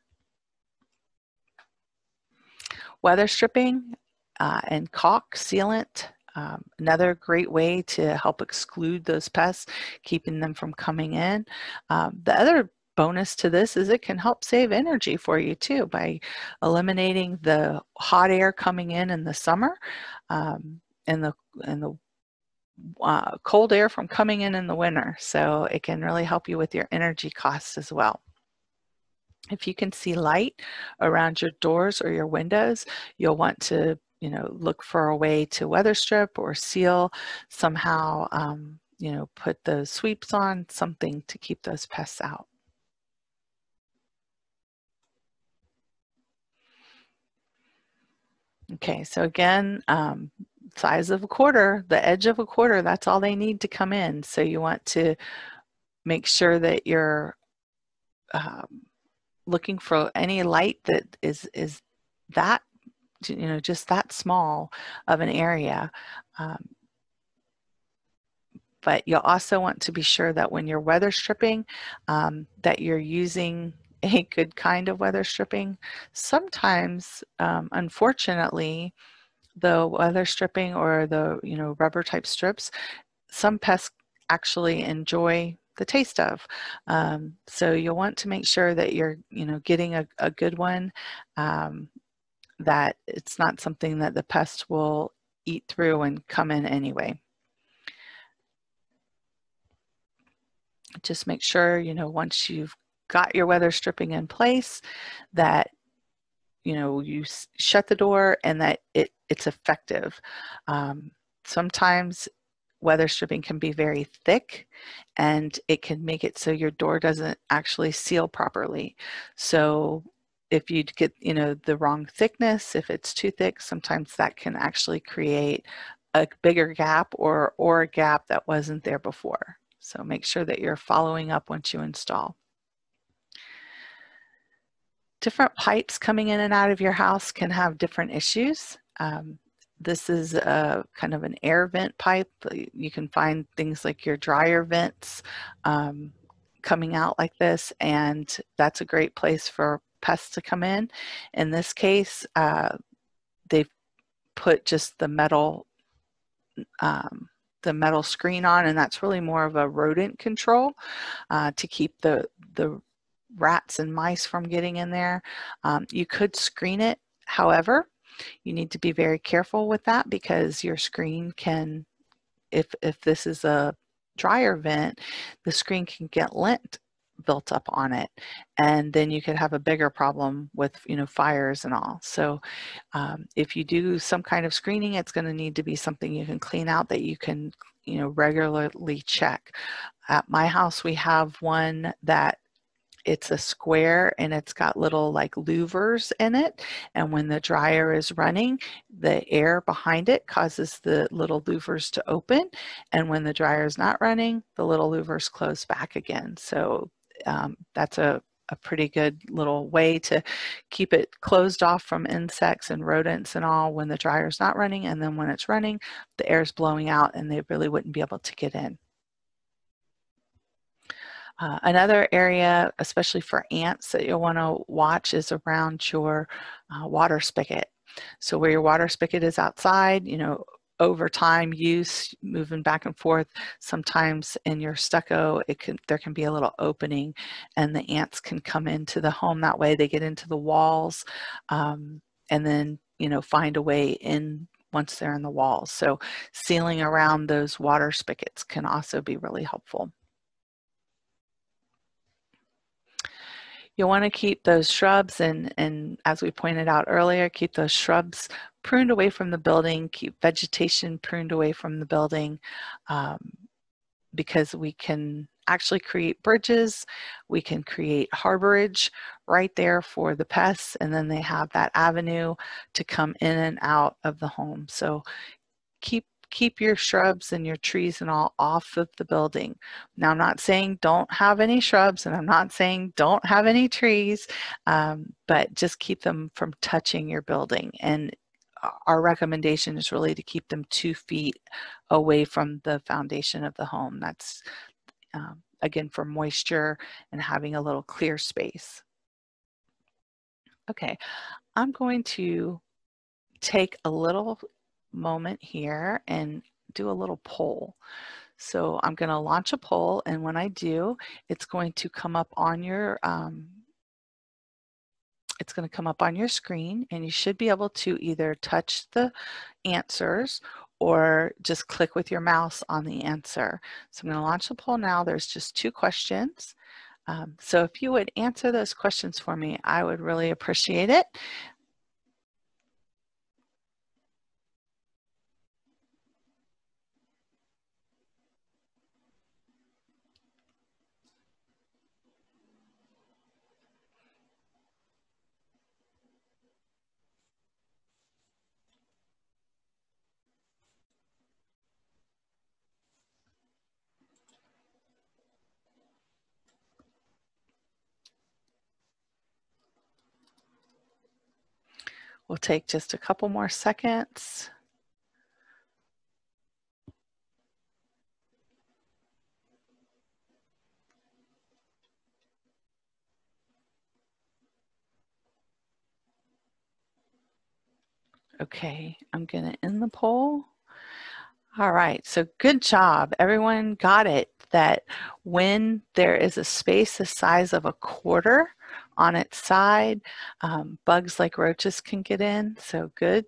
weather stripping uh, and caulk sealant um, another great way to help exclude those pests keeping them from coming in um, the other bonus to this is it can help save energy for you too by eliminating the hot air coming in in the summer um, and the and the uh, cold air from coming in in the winter. So it can really help you with your energy costs as well. If you can see light around your doors or your windows, you'll want to you know, look for a way to weather strip or seal somehow, um, you know, put those sweeps on, something to keep those pests out. Okay, so again, um, size of a quarter, the edge of a quarter, that's all they need to come in. So you want to make sure that you're um, looking for any light that is, is that, you know, just that small of an area. Um, but you'll also want to be sure that when you're weather stripping, um, that you're using a good kind of weather stripping. Sometimes, um, unfortunately, the weather stripping or the you know rubber type strips, some pests actually enjoy the taste of. Um, so you'll want to make sure that you're you know getting a, a good one, um, that it's not something that the pest will eat through and come in anyway. Just make sure, you know, once you've got your weather stripping in place, that you know you shut the door and that it it's effective. Um, sometimes weather stripping can be very thick and it can make it so your door doesn't actually seal properly. So if you get you know the wrong thickness if it's too thick sometimes that can actually create a bigger gap or or a gap that wasn't there before. So make sure that you're following up once you install different pipes coming in and out of your house can have different issues. Um, this is a kind of an air vent pipe. You can find things like your dryer vents um, coming out like this, and that's a great place for pests to come in. In this case, uh, they've put just the metal um, the metal screen on, and that's really more of a rodent control uh, to keep the the rats and mice from getting in there. Um, you could screen it, however, you need to be very careful with that because your screen can, if, if this is a dryer vent, the screen can get lint built up on it. And then you could have a bigger problem with you know fires and all. So um, if you do some kind of screening it's going to need to be something you can clean out that you can you know regularly check. At my house we have one that it's a square and it's got little like louvers in it. And when the dryer is running, the air behind it causes the little louvers to open. And when the dryer is not running, the little louvers close back again. So um, that's a, a pretty good little way to keep it closed off from insects and rodents and all when the dryer's not running. And then when it's running, the air's blowing out and they really wouldn't be able to get in. Uh, another area, especially for ants, that you'll want to watch is around your uh, water spigot. So where your water spigot is outside, you know, over time use moving back and forth sometimes in your stucco it can there can be a little opening and the ants can come into the home. That way they get into the walls um, and then you know find a way in once they're in the walls. So sealing around those water spigots can also be really helpful You'll want to keep those shrubs and, and as we pointed out earlier, keep those shrubs pruned away from the building, keep vegetation pruned away from the building um, because we can actually create bridges, we can create harborage right there for the pests and then they have that avenue to come in and out of the home. So keep keep your shrubs and your trees and all off of the building. Now, I'm not saying don't have any shrubs and I'm not saying don't have any trees, um, but just keep them from touching your building. And our recommendation is really to keep them two feet away from the foundation of the home. That's, um, again, for moisture and having a little clear space. Okay, I'm going to take a little moment here and do a little poll. So I'm going to launch a poll and when I do, it's going to come up on your um, it's going to come up on your screen and you should be able to either touch the answers or just click with your mouse on the answer. So I'm going to launch the poll now. There's just two questions. Um, so if you would answer those questions for me, I would really appreciate it. We'll take just a couple more seconds. Okay, I'm gonna end the poll. All right, so good job. Everyone got it that when there is a space the size of a quarter, on its side. Um, bugs like roaches can get in, so good.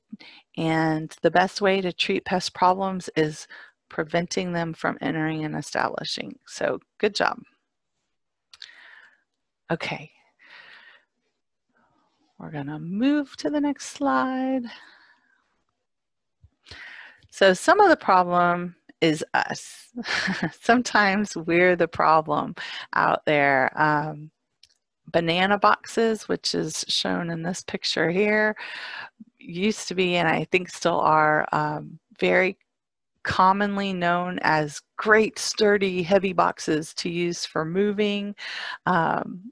And the best way to treat pest problems is preventing them from entering and establishing. So good job. Okay. We're gonna move to the next slide. So some of the problem is us. Sometimes we're the problem out there. Um, banana boxes, which is shown in this picture here, used to be, and I think still are, um, very commonly known as great sturdy heavy boxes to use for moving. Um,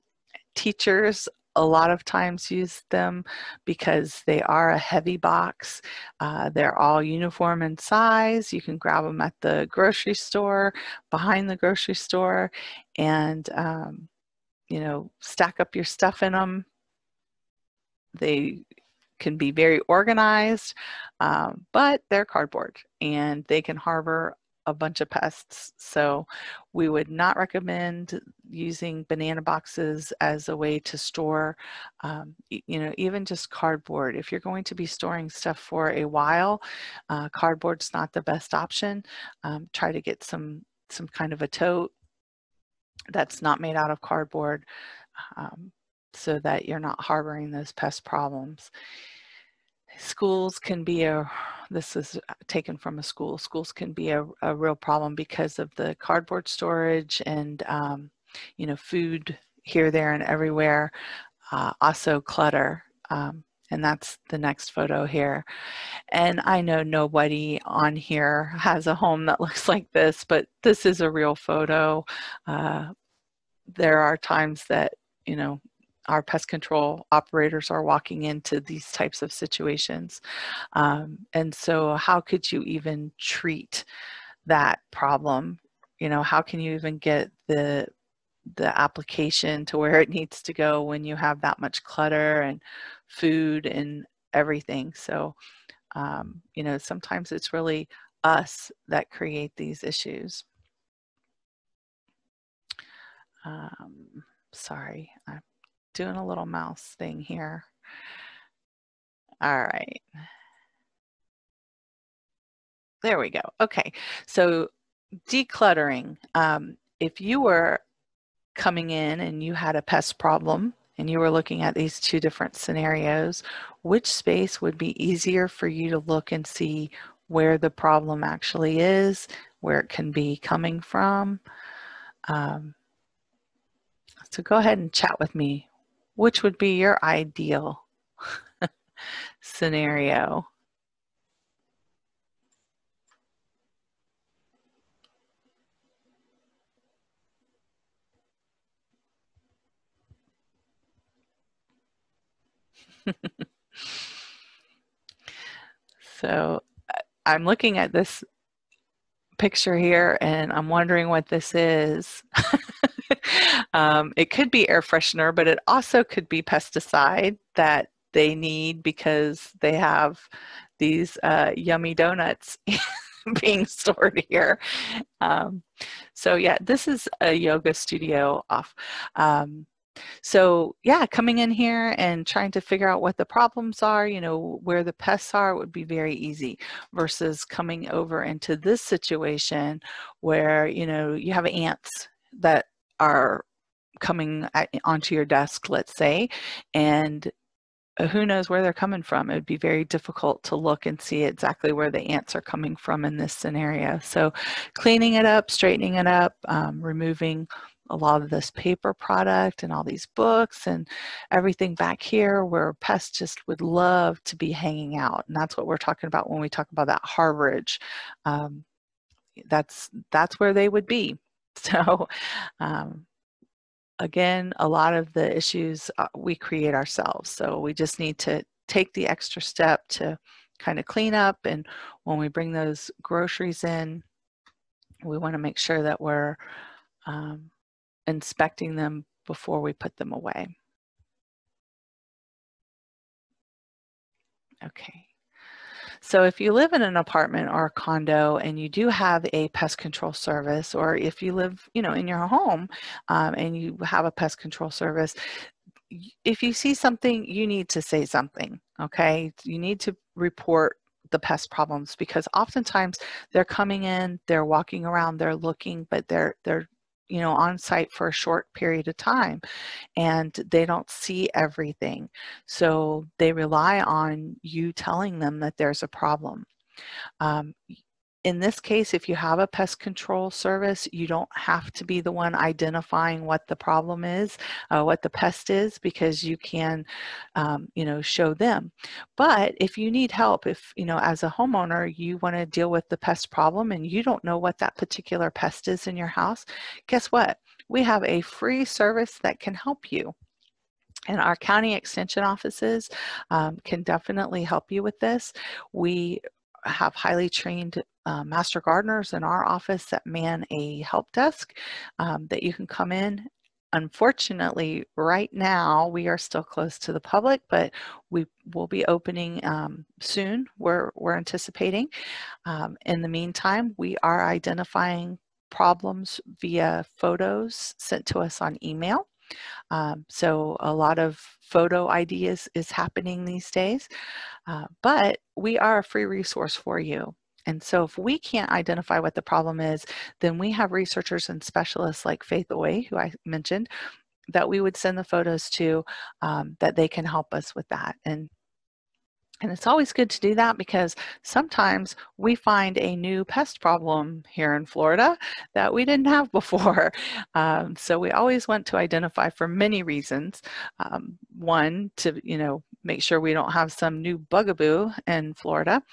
teachers a lot of times use them because they are a heavy box. Uh, they're all uniform in size. You can grab them at the grocery store, behind the grocery store, and um, you know, stack up your stuff in them. They can be very organized, um, but they're cardboard and they can harbor a bunch of pests. So we would not recommend using banana boxes as a way to store, um, you know, even just cardboard. If you're going to be storing stuff for a while, uh, cardboard's not the best option. Um, try to get some some kind of a tote that's not made out of cardboard um, so that you're not harboring those pest problems. Schools can be a, this is taken from a school, schools can be a, a real problem because of the cardboard storage and, um, you know, food here, there, and everywhere. Uh, also clutter. Um, and that's the next photo here. And I know nobody on here has a home that looks like this, but this is a real photo. Uh, there are times that, you know, our pest control operators are walking into these types of situations. Um, and so how could you even treat that problem? You know, how can you even get the the application to where it needs to go when you have that much clutter and food and everything. So, um, you know, sometimes it's really us that create these issues. Um, sorry, I'm doing a little mouse thing here. All right. There we go. Okay, so decluttering. Um, if you were coming in and you had a pest problem and you were looking at these two different scenarios, which space would be easier for you to look and see where the problem actually is, where it can be coming from? Um, so go ahead and chat with me. Which would be your ideal scenario? so I'm looking at this picture here and I'm wondering what this is. um, it could be air freshener, but it also could be pesticide that they need because they have these uh, yummy donuts being stored here. Um, so yeah, this is a yoga studio off. Um, so yeah, coming in here and trying to figure out what the problems are, you know, where the pests are would be very easy versus coming over into this situation where, you know, you have ants that are coming at, onto your desk, let's say, and uh, who knows where they're coming from. It would be very difficult to look and see exactly where the ants are coming from in this scenario. So cleaning it up, straightening it up, um, removing a lot of this paper product and all these books and everything back here where pests just would love to be hanging out. And that's what we're talking about when we talk about that harborage. Um, that's, that's where they would be. So um, again, a lot of the issues uh, we create ourselves. So we just need to take the extra step to kind of clean up. And when we bring those groceries in, we want to make sure that we're um, inspecting them before we put them away. Okay. So if you live in an apartment or a condo and you do have a pest control service, or if you live, you know, in your home um, and you have a pest control service, if you see something, you need to say something, okay? You need to report the pest problems because oftentimes they're coming in, they're walking around, they're looking, but they're they're you know on site for a short period of time and they don't see everything. So they rely on you telling them that there's a problem. Um, in this case, if you have a pest control service, you don't have to be the one identifying what the problem is, uh, what the pest is, because you can, um, you know, show them. But if you need help, if, you know, as a homeowner, you want to deal with the pest problem and you don't know what that particular pest is in your house, guess what? We have a free service that can help you. And our county extension offices um, can definitely help you with this. We have highly trained uh, master gardeners in our office that man a help desk um, that you can come in. Unfortunately, right now we are still closed to the public, but we will be opening um, soon. We're, we're anticipating. Um, in the meantime, we are identifying problems via photos sent to us on email. Um, so a lot of photo ideas is happening these days, uh, but we are a free resource for you. And so if we can't identify what the problem is, then we have researchers and specialists like Faith Oi, who I mentioned, that we would send the photos to um, that they can help us with that. And and it's always good to do that because sometimes we find a new pest problem here in Florida that we didn't have before. Um, so we always want to identify for many reasons. Um, one, to you know make sure we don't have some new bugaboo in Florida,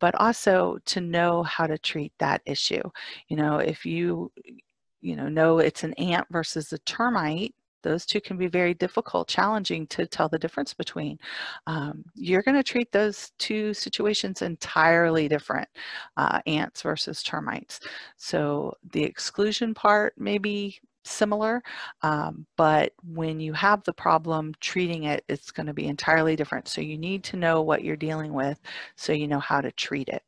but also to know how to treat that issue. You know, if you you know know it's an ant versus a termite those two can be very difficult, challenging to tell the difference between. Um, you're going to treat those two situations entirely different, uh, ants versus termites. So the exclusion part may be similar, um, but when you have the problem, treating it, it's going to be entirely different. So you need to know what you're dealing with so you know how to treat it.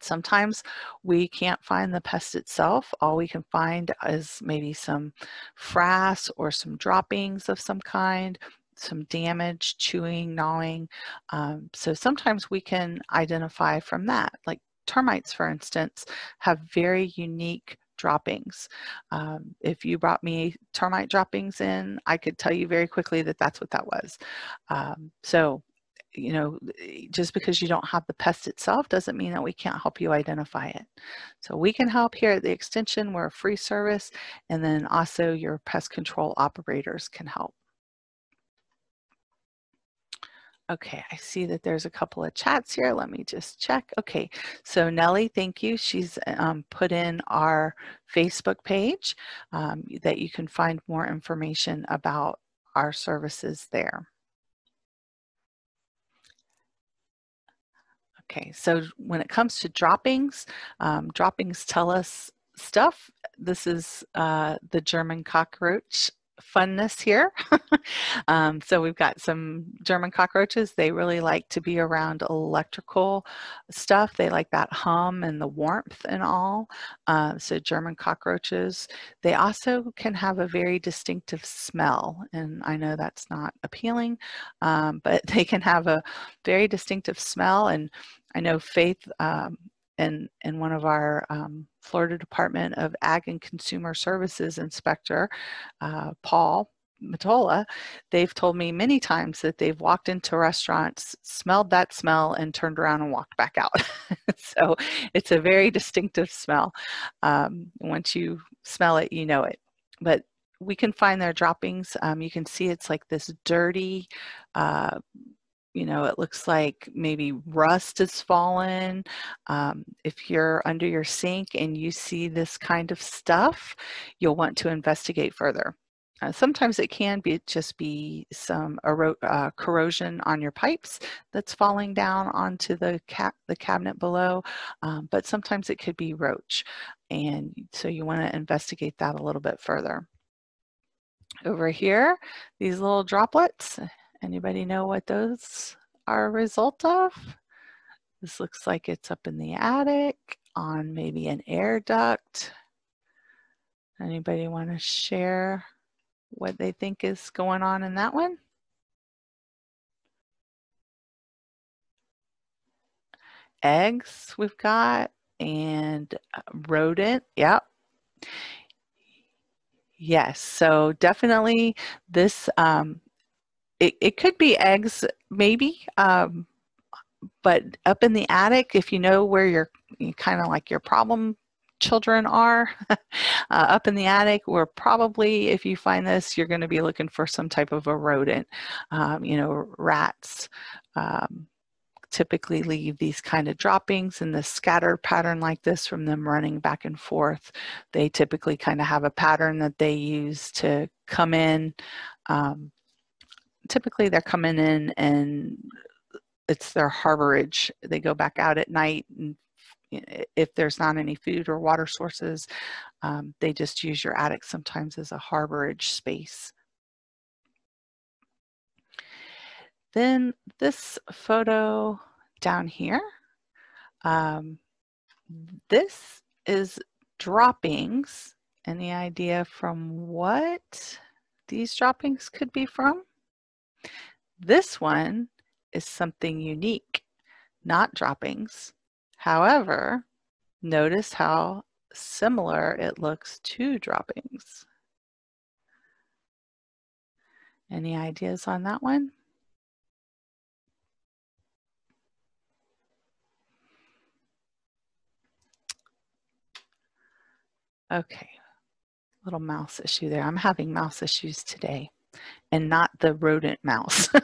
Sometimes we can't find the pest itself. All we can find is maybe some frass or some droppings of some kind, some damage, chewing, gnawing. Um, so sometimes we can identify from that. Like termites, for instance, have very unique droppings. Um, if you brought me termite droppings in, I could tell you very quickly that that's what that was. Um, so you know, eh, just because you don't have the pest itself doesn't mean that we can't help you identify it. So we can help here at the extension. We're a free service. And then also your pest control operators can help. Okay, I see that there's a couple of chats here. Let me just check. Okay, so Nellie, thank you. She's um, put in our Facebook page um, that you can find more information about our services there. Okay, so when it comes to droppings, um, droppings tell us stuff. This is uh, the German cockroach funness here. um, so we've got some German cockroaches. They really like to be around electrical stuff. They like that hum and the warmth and all. Uh, so German cockroaches. They also can have a very distinctive smell. And I know that's not appealing, um, but they can have a very distinctive smell. And I know Faith um, and, and one of our um, Florida Department of Ag and Consumer Services inspector, uh, Paul Matola, they've told me many times that they've walked into restaurants, smelled that smell, and turned around and walked back out. so it's a very distinctive smell. Um, once you smell it, you know it. But we can find their droppings. Um, you can see it's like this dirty, uh, you know, it looks like maybe rust has fallen. Um, if you're under your sink and you see this kind of stuff, you'll want to investigate further. Uh, sometimes it can be just be some uh, corrosion on your pipes that's falling down onto the cap the cabinet below, um, but sometimes it could be roach, and so you want to investigate that a little bit further. Over here, these little droplets, Anybody know what those are a result of? This looks like it's up in the attic on maybe an air duct. Anybody want to share what they think is going on in that one? Eggs we've got and rodent, yep. Yes, so definitely this um, it, it could be eggs, maybe. Um, but up in the attic, if you know where your kind of like your problem children are uh, up in the attic, or probably if you find this, you're going to be looking for some type of a rodent. Um, you know, rats um, typically leave these kind of droppings in the scattered pattern like this from them running back and forth. They typically kind of have a pattern that they use to come in. Um, typically they're coming in and it's their harborage. They go back out at night and if there's not any food or water sources, um, they just use your attic sometimes as a harborage space. Then this photo down here, um, this is droppings. Any idea from what these droppings could be from? This one is something unique, not droppings. However, notice how similar it looks to droppings. Any ideas on that one? Okay, little mouse issue there. I'm having mouse issues today and not the rodent mouse.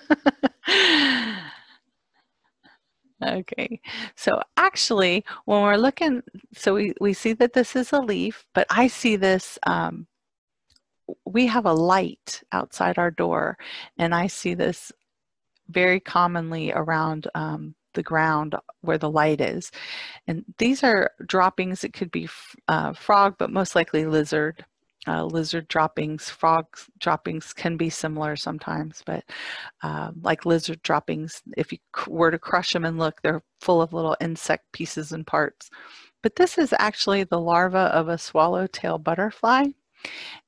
okay, so actually when we're looking, so we, we see that this is a leaf, but I see this, um, we have a light outside our door and I see this very commonly around um, the ground where the light is. And these are droppings. It could be uh, frog, but most likely lizard. Uh, lizard droppings, frog droppings can be similar sometimes, but uh, like lizard droppings, if you were to crush them and look, they're full of little insect pieces and parts. But this is actually the larva of a swallowtail butterfly,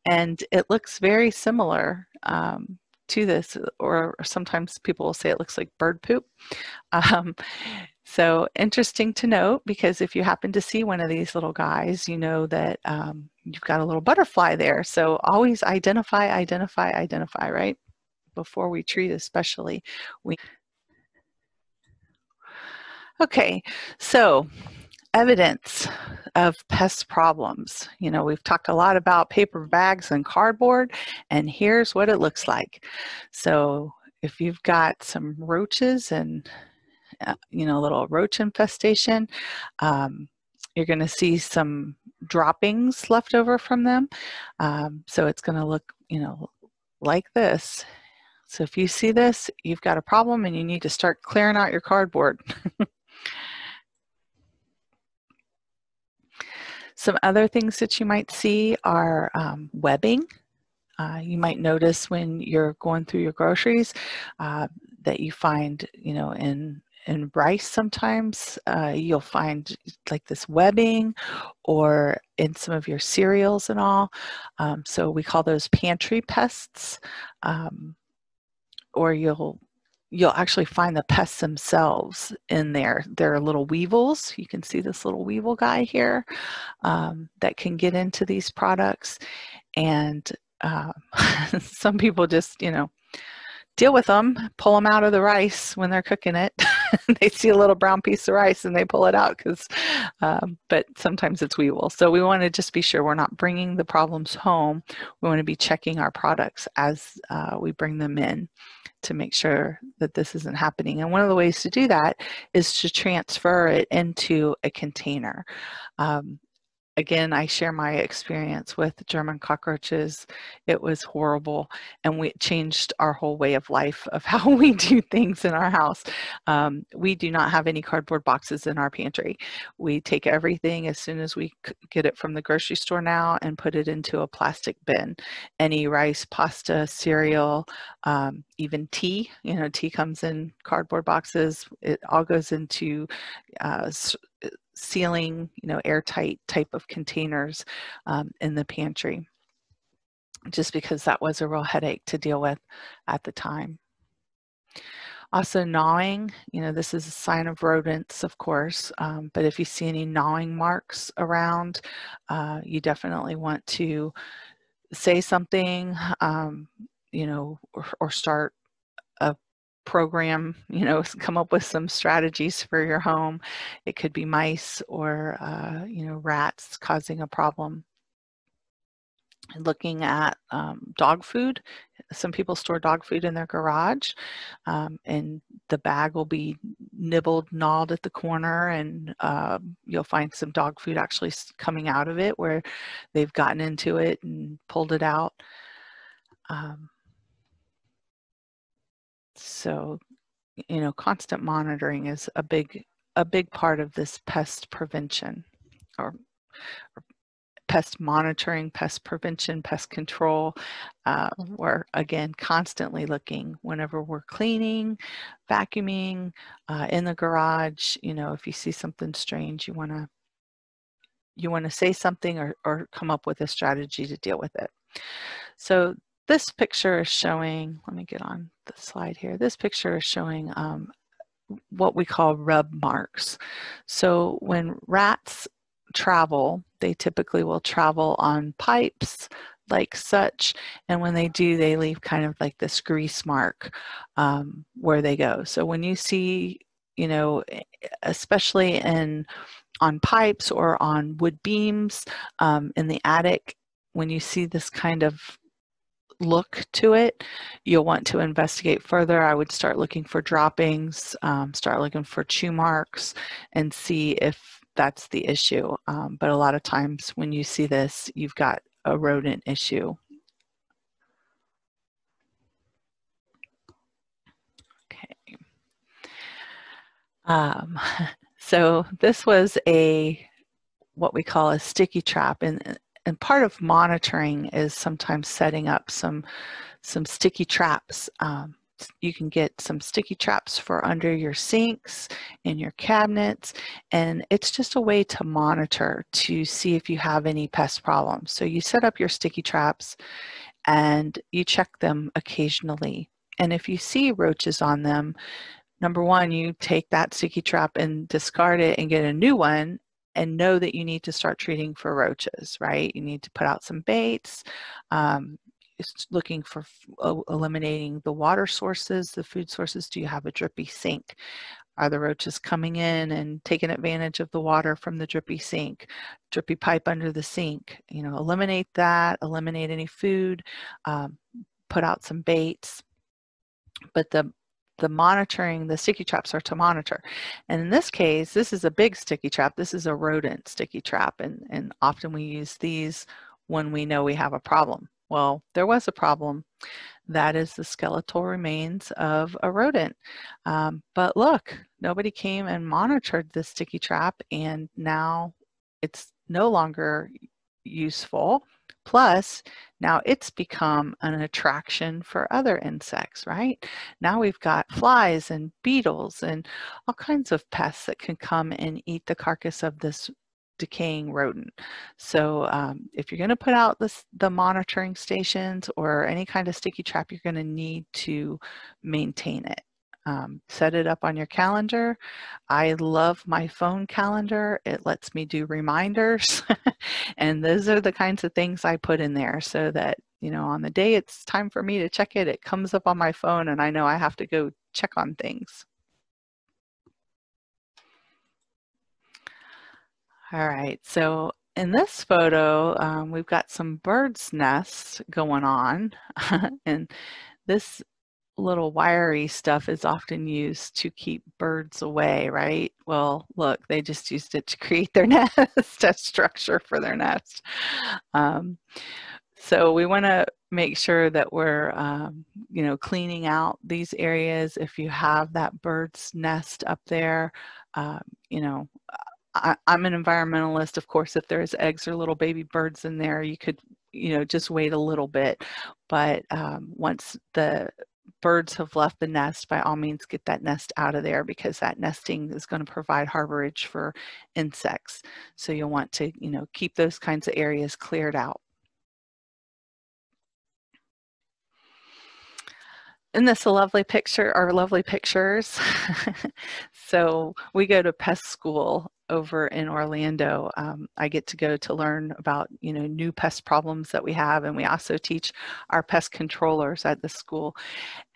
and it looks very similar um, to this, or, sometimes people will say it looks like bird poop. Um, so interesting to note because if you happen to see one of these little guys, you know that um, you've got a little butterfly there. So always identify, identify, identify, right? Before we treat especially. We Okay, so evidence of pest problems. You know, we've talked a lot about paper bags and cardboard, and here's what it looks like. So if you've got some roaches and, you know, a little roach infestation, um, you're going to see some droppings left over from them. Um, so it's going to look, you know, like this. So if you see this, you've got a problem and you need to start clearing out your cardboard. Some other things that you might see are um, webbing. Uh, you might notice when you're going through your groceries uh, that you find, you know, in in rice sometimes uh, you'll find like this webbing or in some of your cereals and all. Um, so we call those pantry pests. Um, or you'll you'll actually find the pests themselves in there. There are little weevils. You can see this little weevil guy here um, that can get into these products. And uh, some people just, you know, deal with them, pull them out of the rice when they're cooking it. they see a little brown piece of rice and they pull it out because, um, but sometimes it's weevil. So we want to just be sure we're not bringing the problems home. We want to be checking our products as uh, we bring them in to make sure that this isn't happening. And one of the ways to do that is to transfer it into a container. Um, again, I share my experience with German cockroaches. It was horrible, and we changed our whole way of life of how we do things in our house. Um, we do not have any cardboard boxes in our pantry. We take everything as soon as we get it from the grocery store now and put it into a plastic bin. Any rice, pasta, cereal, um, even tea. You know, tea comes in cardboard boxes. It all goes into uh, sealing, you know, airtight type of containers um, in the pantry, just because that was a real headache to deal with at the time. Also gnawing, you know, this is a sign of rodents, of course, um, but if you see any gnawing marks around, uh, you definitely want to say something, um, you know, or, or start program, you know, come up with some strategies for your home. It could be mice or, uh, you know, rats causing a problem. Looking at um, dog food, some people store dog food in their garage um, and the bag will be nibbled, gnawed at the corner and uh, you'll find some dog food actually coming out of it where they've gotten into it and pulled it out. Um, so, you know, constant monitoring is a big a big part of this pest prevention or, or pest monitoring, pest prevention, pest control. Uh, mm-hmm. we're again constantly looking whenever we're cleaning, vacuuming, uh, in the garage. You know, if you see something strange, you want to you want to say something or, or come up with a strategy to deal with it. So this picture is showing, let me get on the slide here. This picture is showing um, what we call rub marks. So when rats travel, they typically will travel on pipes like such, and when they do, they leave kind of like this grease mark um, where they go. So when you see, you know, especially in on pipes or on wood beams um, in the attic, when you see this kind of look to it, you'll want to investigate further. I would start looking for droppings, um, start looking for chew marks, and see if that's the issue. Um, but a lot of times when you see this, you've got a rodent issue. Okay. Um, so this was a what we call a sticky trap and and part of monitoring is sometimes setting up some some sticky traps. Um, you can get some sticky traps for under your sinks, in your cabinets, and it's just a way to monitor to see if you have any pest problems. So you set up your sticky traps and you check them occasionally. And if you see roaches on them, number one, you take that sticky trap and discard it and get a new one and know that you need to start treating for roaches, right? You need to put out some baits, um, looking for eliminating the water sources, the food sources. Do you have a drippy sink? Are the roaches coming in and taking advantage of the water from the drippy sink, drippy pipe under the sink? You know, eliminate that, eliminate any food, um, put out some baits. But the the monitoring, the sticky traps are to monitor. And in this case, this is a big sticky trap. This is a rodent sticky trap. And, and often we use these when we know we have a problem. Well, there was a problem. That is the skeletal remains of a rodent. Um, but look, nobody came and monitored the sticky trap and now it's no longer useful. Plus, now it's become an attraction for other insects, right? Now we've got flies and beetles and all kinds of pests that can come and eat the carcass of this decaying rodent. So um, if you're going to put out this, the monitoring stations or any kind of sticky trap, you're going to need to maintain it um, set it up on your calendar. I love my phone calendar. It lets me do reminders. and those are the kinds of things I put in there so that, you know, on the day it's time for me to check it, it comes up on my phone and I know I have to go check on things. All right, so in this photo, um, we've got some bird's nests going on. and this little wiry stuff is often used to keep birds away, right? Well, look, they just used it to create their nest, a structure for their nest. Um, so we want to make sure that we're, um, you know, cleaning out these areas. If you have that bird's nest up there, um, you know, I, am an environmentalist. Of course, if there's eggs or little baby birds in there, you could, you know, just wait a little bit. But um, once the birds have left the nest, by all means get that nest out of there because that nesting is going to provide harborage for insects. So you'll want to, you know, keep those kinds of areas cleared out. Isn't this a lovely picture, our lovely pictures? so we go to pest school over in Orlando, um, I get to go to learn about you know new pest problems that we have, and we also teach our pest controllers at the school.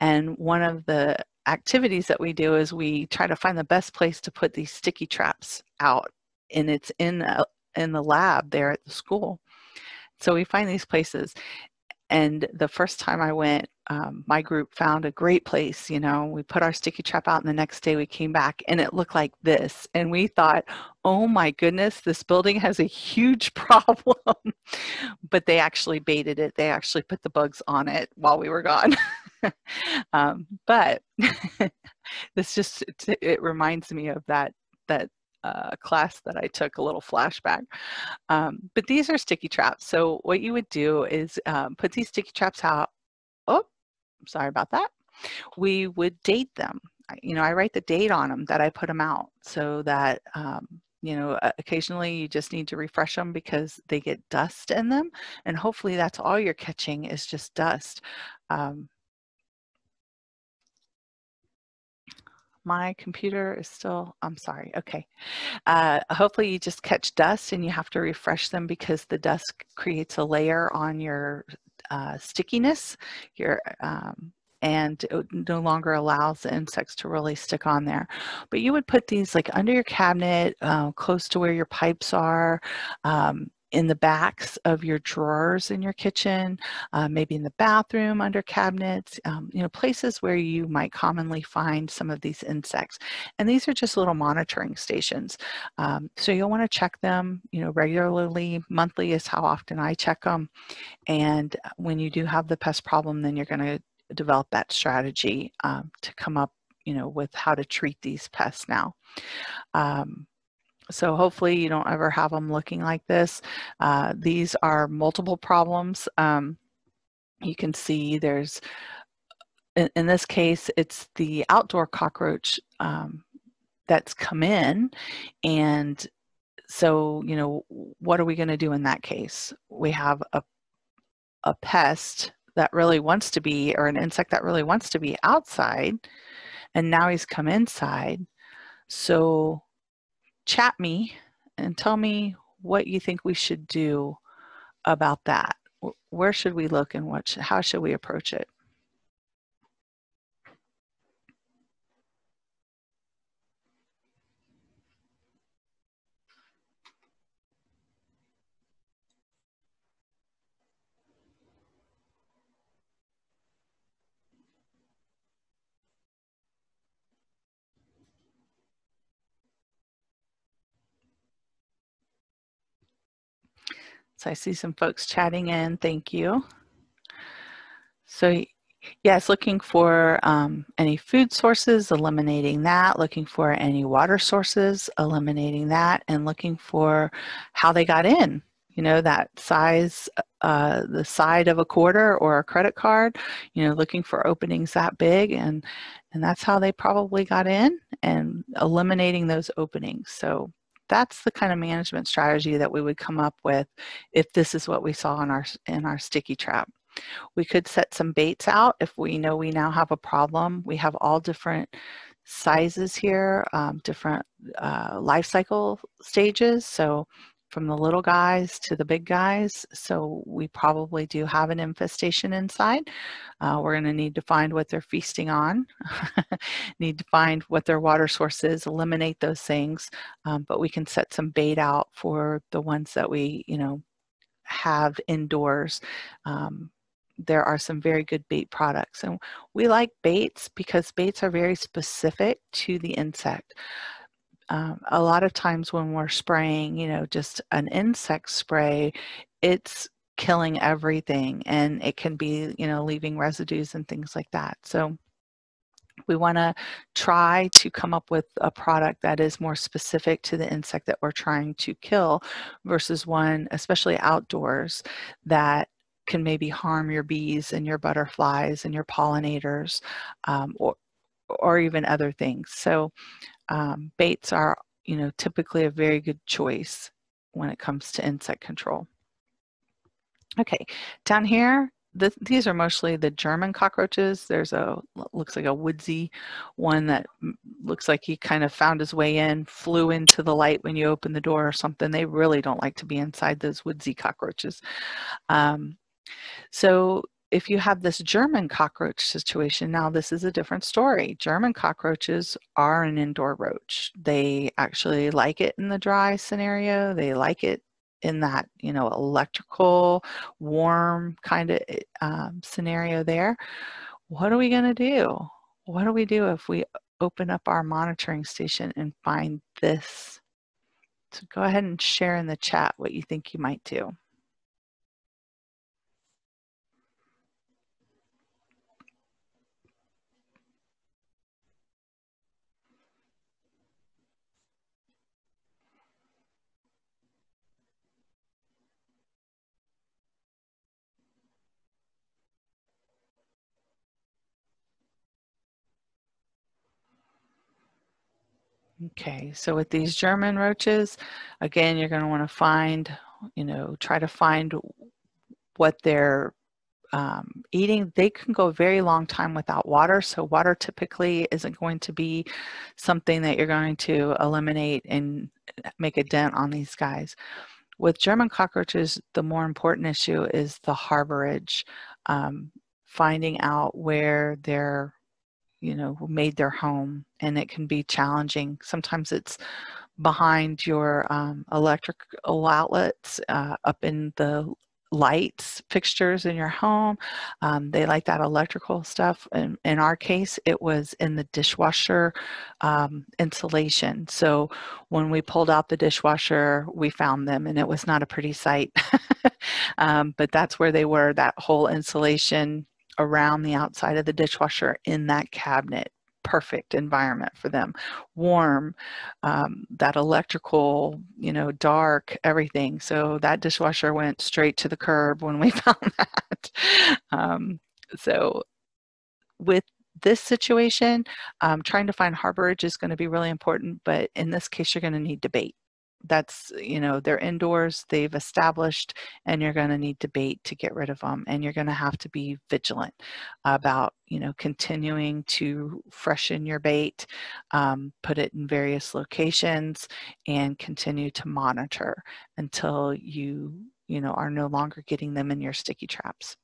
And one of the activities that we do is we try to find the best place to put these sticky traps out, and it's in a, in the lab there at the school. So we find these places, and the first time I went, um, my group found a great place. You know, we put our sticky trap out, and the next day we came back and it looked like this. And we thought, oh my goodness, this building has a huge problem. but they actually baited it, they actually put the bugs on it while we were gone. um, but this just, it reminds me of that, that uh, class that I took, a little flashback. Um, but these are sticky traps. So what you would do is um, put these sticky traps out. Oh, sorry about that. We would date them. You know, I write the date on them that I put them out so that, um, you know, occasionally you just need to refresh them because they get dust in them. And hopefully that's all you're catching is just dust. Um, my computer is still, I'm sorry, okay. Uh, hopefully you just catch dust and you have to refresh them because the dust creates a layer on your uh, stickiness, here um, and it no longer allows the insects to really stick on there. But you would put these like under your cabinet, uh, close to where your pipes are, um, in the backs of your drawers in your kitchen, uh, maybe in the bathroom under cabinets, um, you know, places where you might commonly find some of these insects. And these are just little monitoring stations. Um, so you'll want to check them, you know, regularly, monthly is how often I check them. And when you do have the pest problem, then you're going to develop that strategy um, to come up, you know, with how to treat these pests now. Um, so hopefully you don't ever have them looking like this. Uh, these are multiple problems. Um, you can see there's, in, in, this case, it's the outdoor cockroach um, that's come in. And so, you know, what are we going to do in that case? We have a, a pest that really wants to be, or an insect that really wants to be outside, and now he's come inside. So chat me and tell me what you think we should do about that. Where should we look and what, how should we approach it? So I see some folks chatting in. Thank you. So yes, looking for um, any food sources, eliminating that, looking for any water sources, eliminating that, and looking for how they got in. You know, that size, uh, the side of a quarter or a credit card, you know, looking for openings that big and, and that's how they probably got in and eliminating those openings. So that's the kind of management strategy that we would come up with if this is what we saw in our in our sticky trap. We could set some baits out if we know we now have a problem. We have all different sizes here, um, different uh, life cycle stages. So from the little guys to the big guys. So we probably do have an infestation inside. Uh, we're going to need to find what they're feasting on, need to find what their water source is, eliminate those things. Um, but we can set some bait out for the ones that we, you know, have indoors. Um, there are some very good bait products and we like baits because baits are very specific to the insect um, a lot of times when we're spraying, you know, just an insect spray, it's killing everything and it can be, you know, leaving residues and things like that. So we want to try to come up with a product that is more specific to the insect that we're trying to kill versus one, especially outdoors, that can maybe harm your bees and your butterflies and your pollinators um, or, or even other things. So um, baits are, you know, typically a very good choice when it comes to insect control. Okay, down here, the, these are mostly the German cockroaches. There's a, looks like a woodsy one that looks like he kind of found his way in, flew into the light when you open the door or something. They really don't like to be inside those woodsy cockroaches. Um, so if you have this German cockroach situation, now this is a different story. German cockroaches are an indoor roach. They actually like it in the dry scenario. They like it in that, you know, electrical, warm kind of eh, um, scenario there. What are we going to do? What do we do if we open up our monitoring station and find this? So go ahead and share in the chat what you think you might do. Okay, so with these German roaches, again, you're going to want to find, you know, try to find what their um, eating, they can go a very long time without water. So water typically isn't going to be something that you're going to eliminate and make a dent on these guys. With German cockroaches, the more important issue is the harborage, um, finding out where they're, you know, made their home, and it can be challenging. Sometimes it's behind your um, electrical outlets, uh, up in the lights fixtures in your home. Um, they like that electrical stuff. And in our case, it was in the dishwasher um, insulation. So when we pulled out the dishwasher, we found them and it was not a pretty sight. um, but that's where they were, that whole insulation around the outside of the dishwasher in that cabinet. Perfect environment for them. Warm um, that electrical you know dark everything. So that dishwasher went straight to the curb when we found that. Um, so with this situation um, trying to find harborage is going to be really important but in this case you're going to need bait that's you know they're indoors they've established and you're going to need to bait to get rid of them and you're going to have to be vigilant about you know continuing to freshen your bait um, put it in various locations and continue to monitor until you you know are no longer getting them in your sticky traps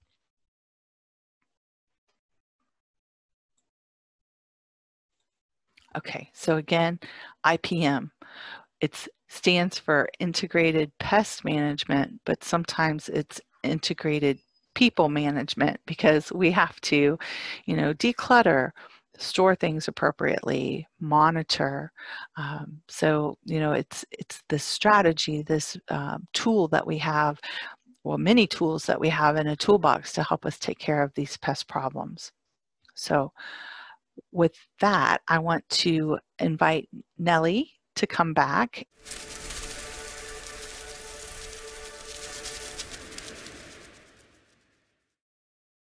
Okay, so again, IPM. It's stands for integrated pest management, but sometimes it's integrated people management because we have to, you know, declutter, store things appropriately, monitor. Um, so, you know, it's it's this strategy, this uh, tool that we have, well, many tools that we have in a toolbox to help us take care of these pest problems. So, with that, I want to invite Nellie to come back.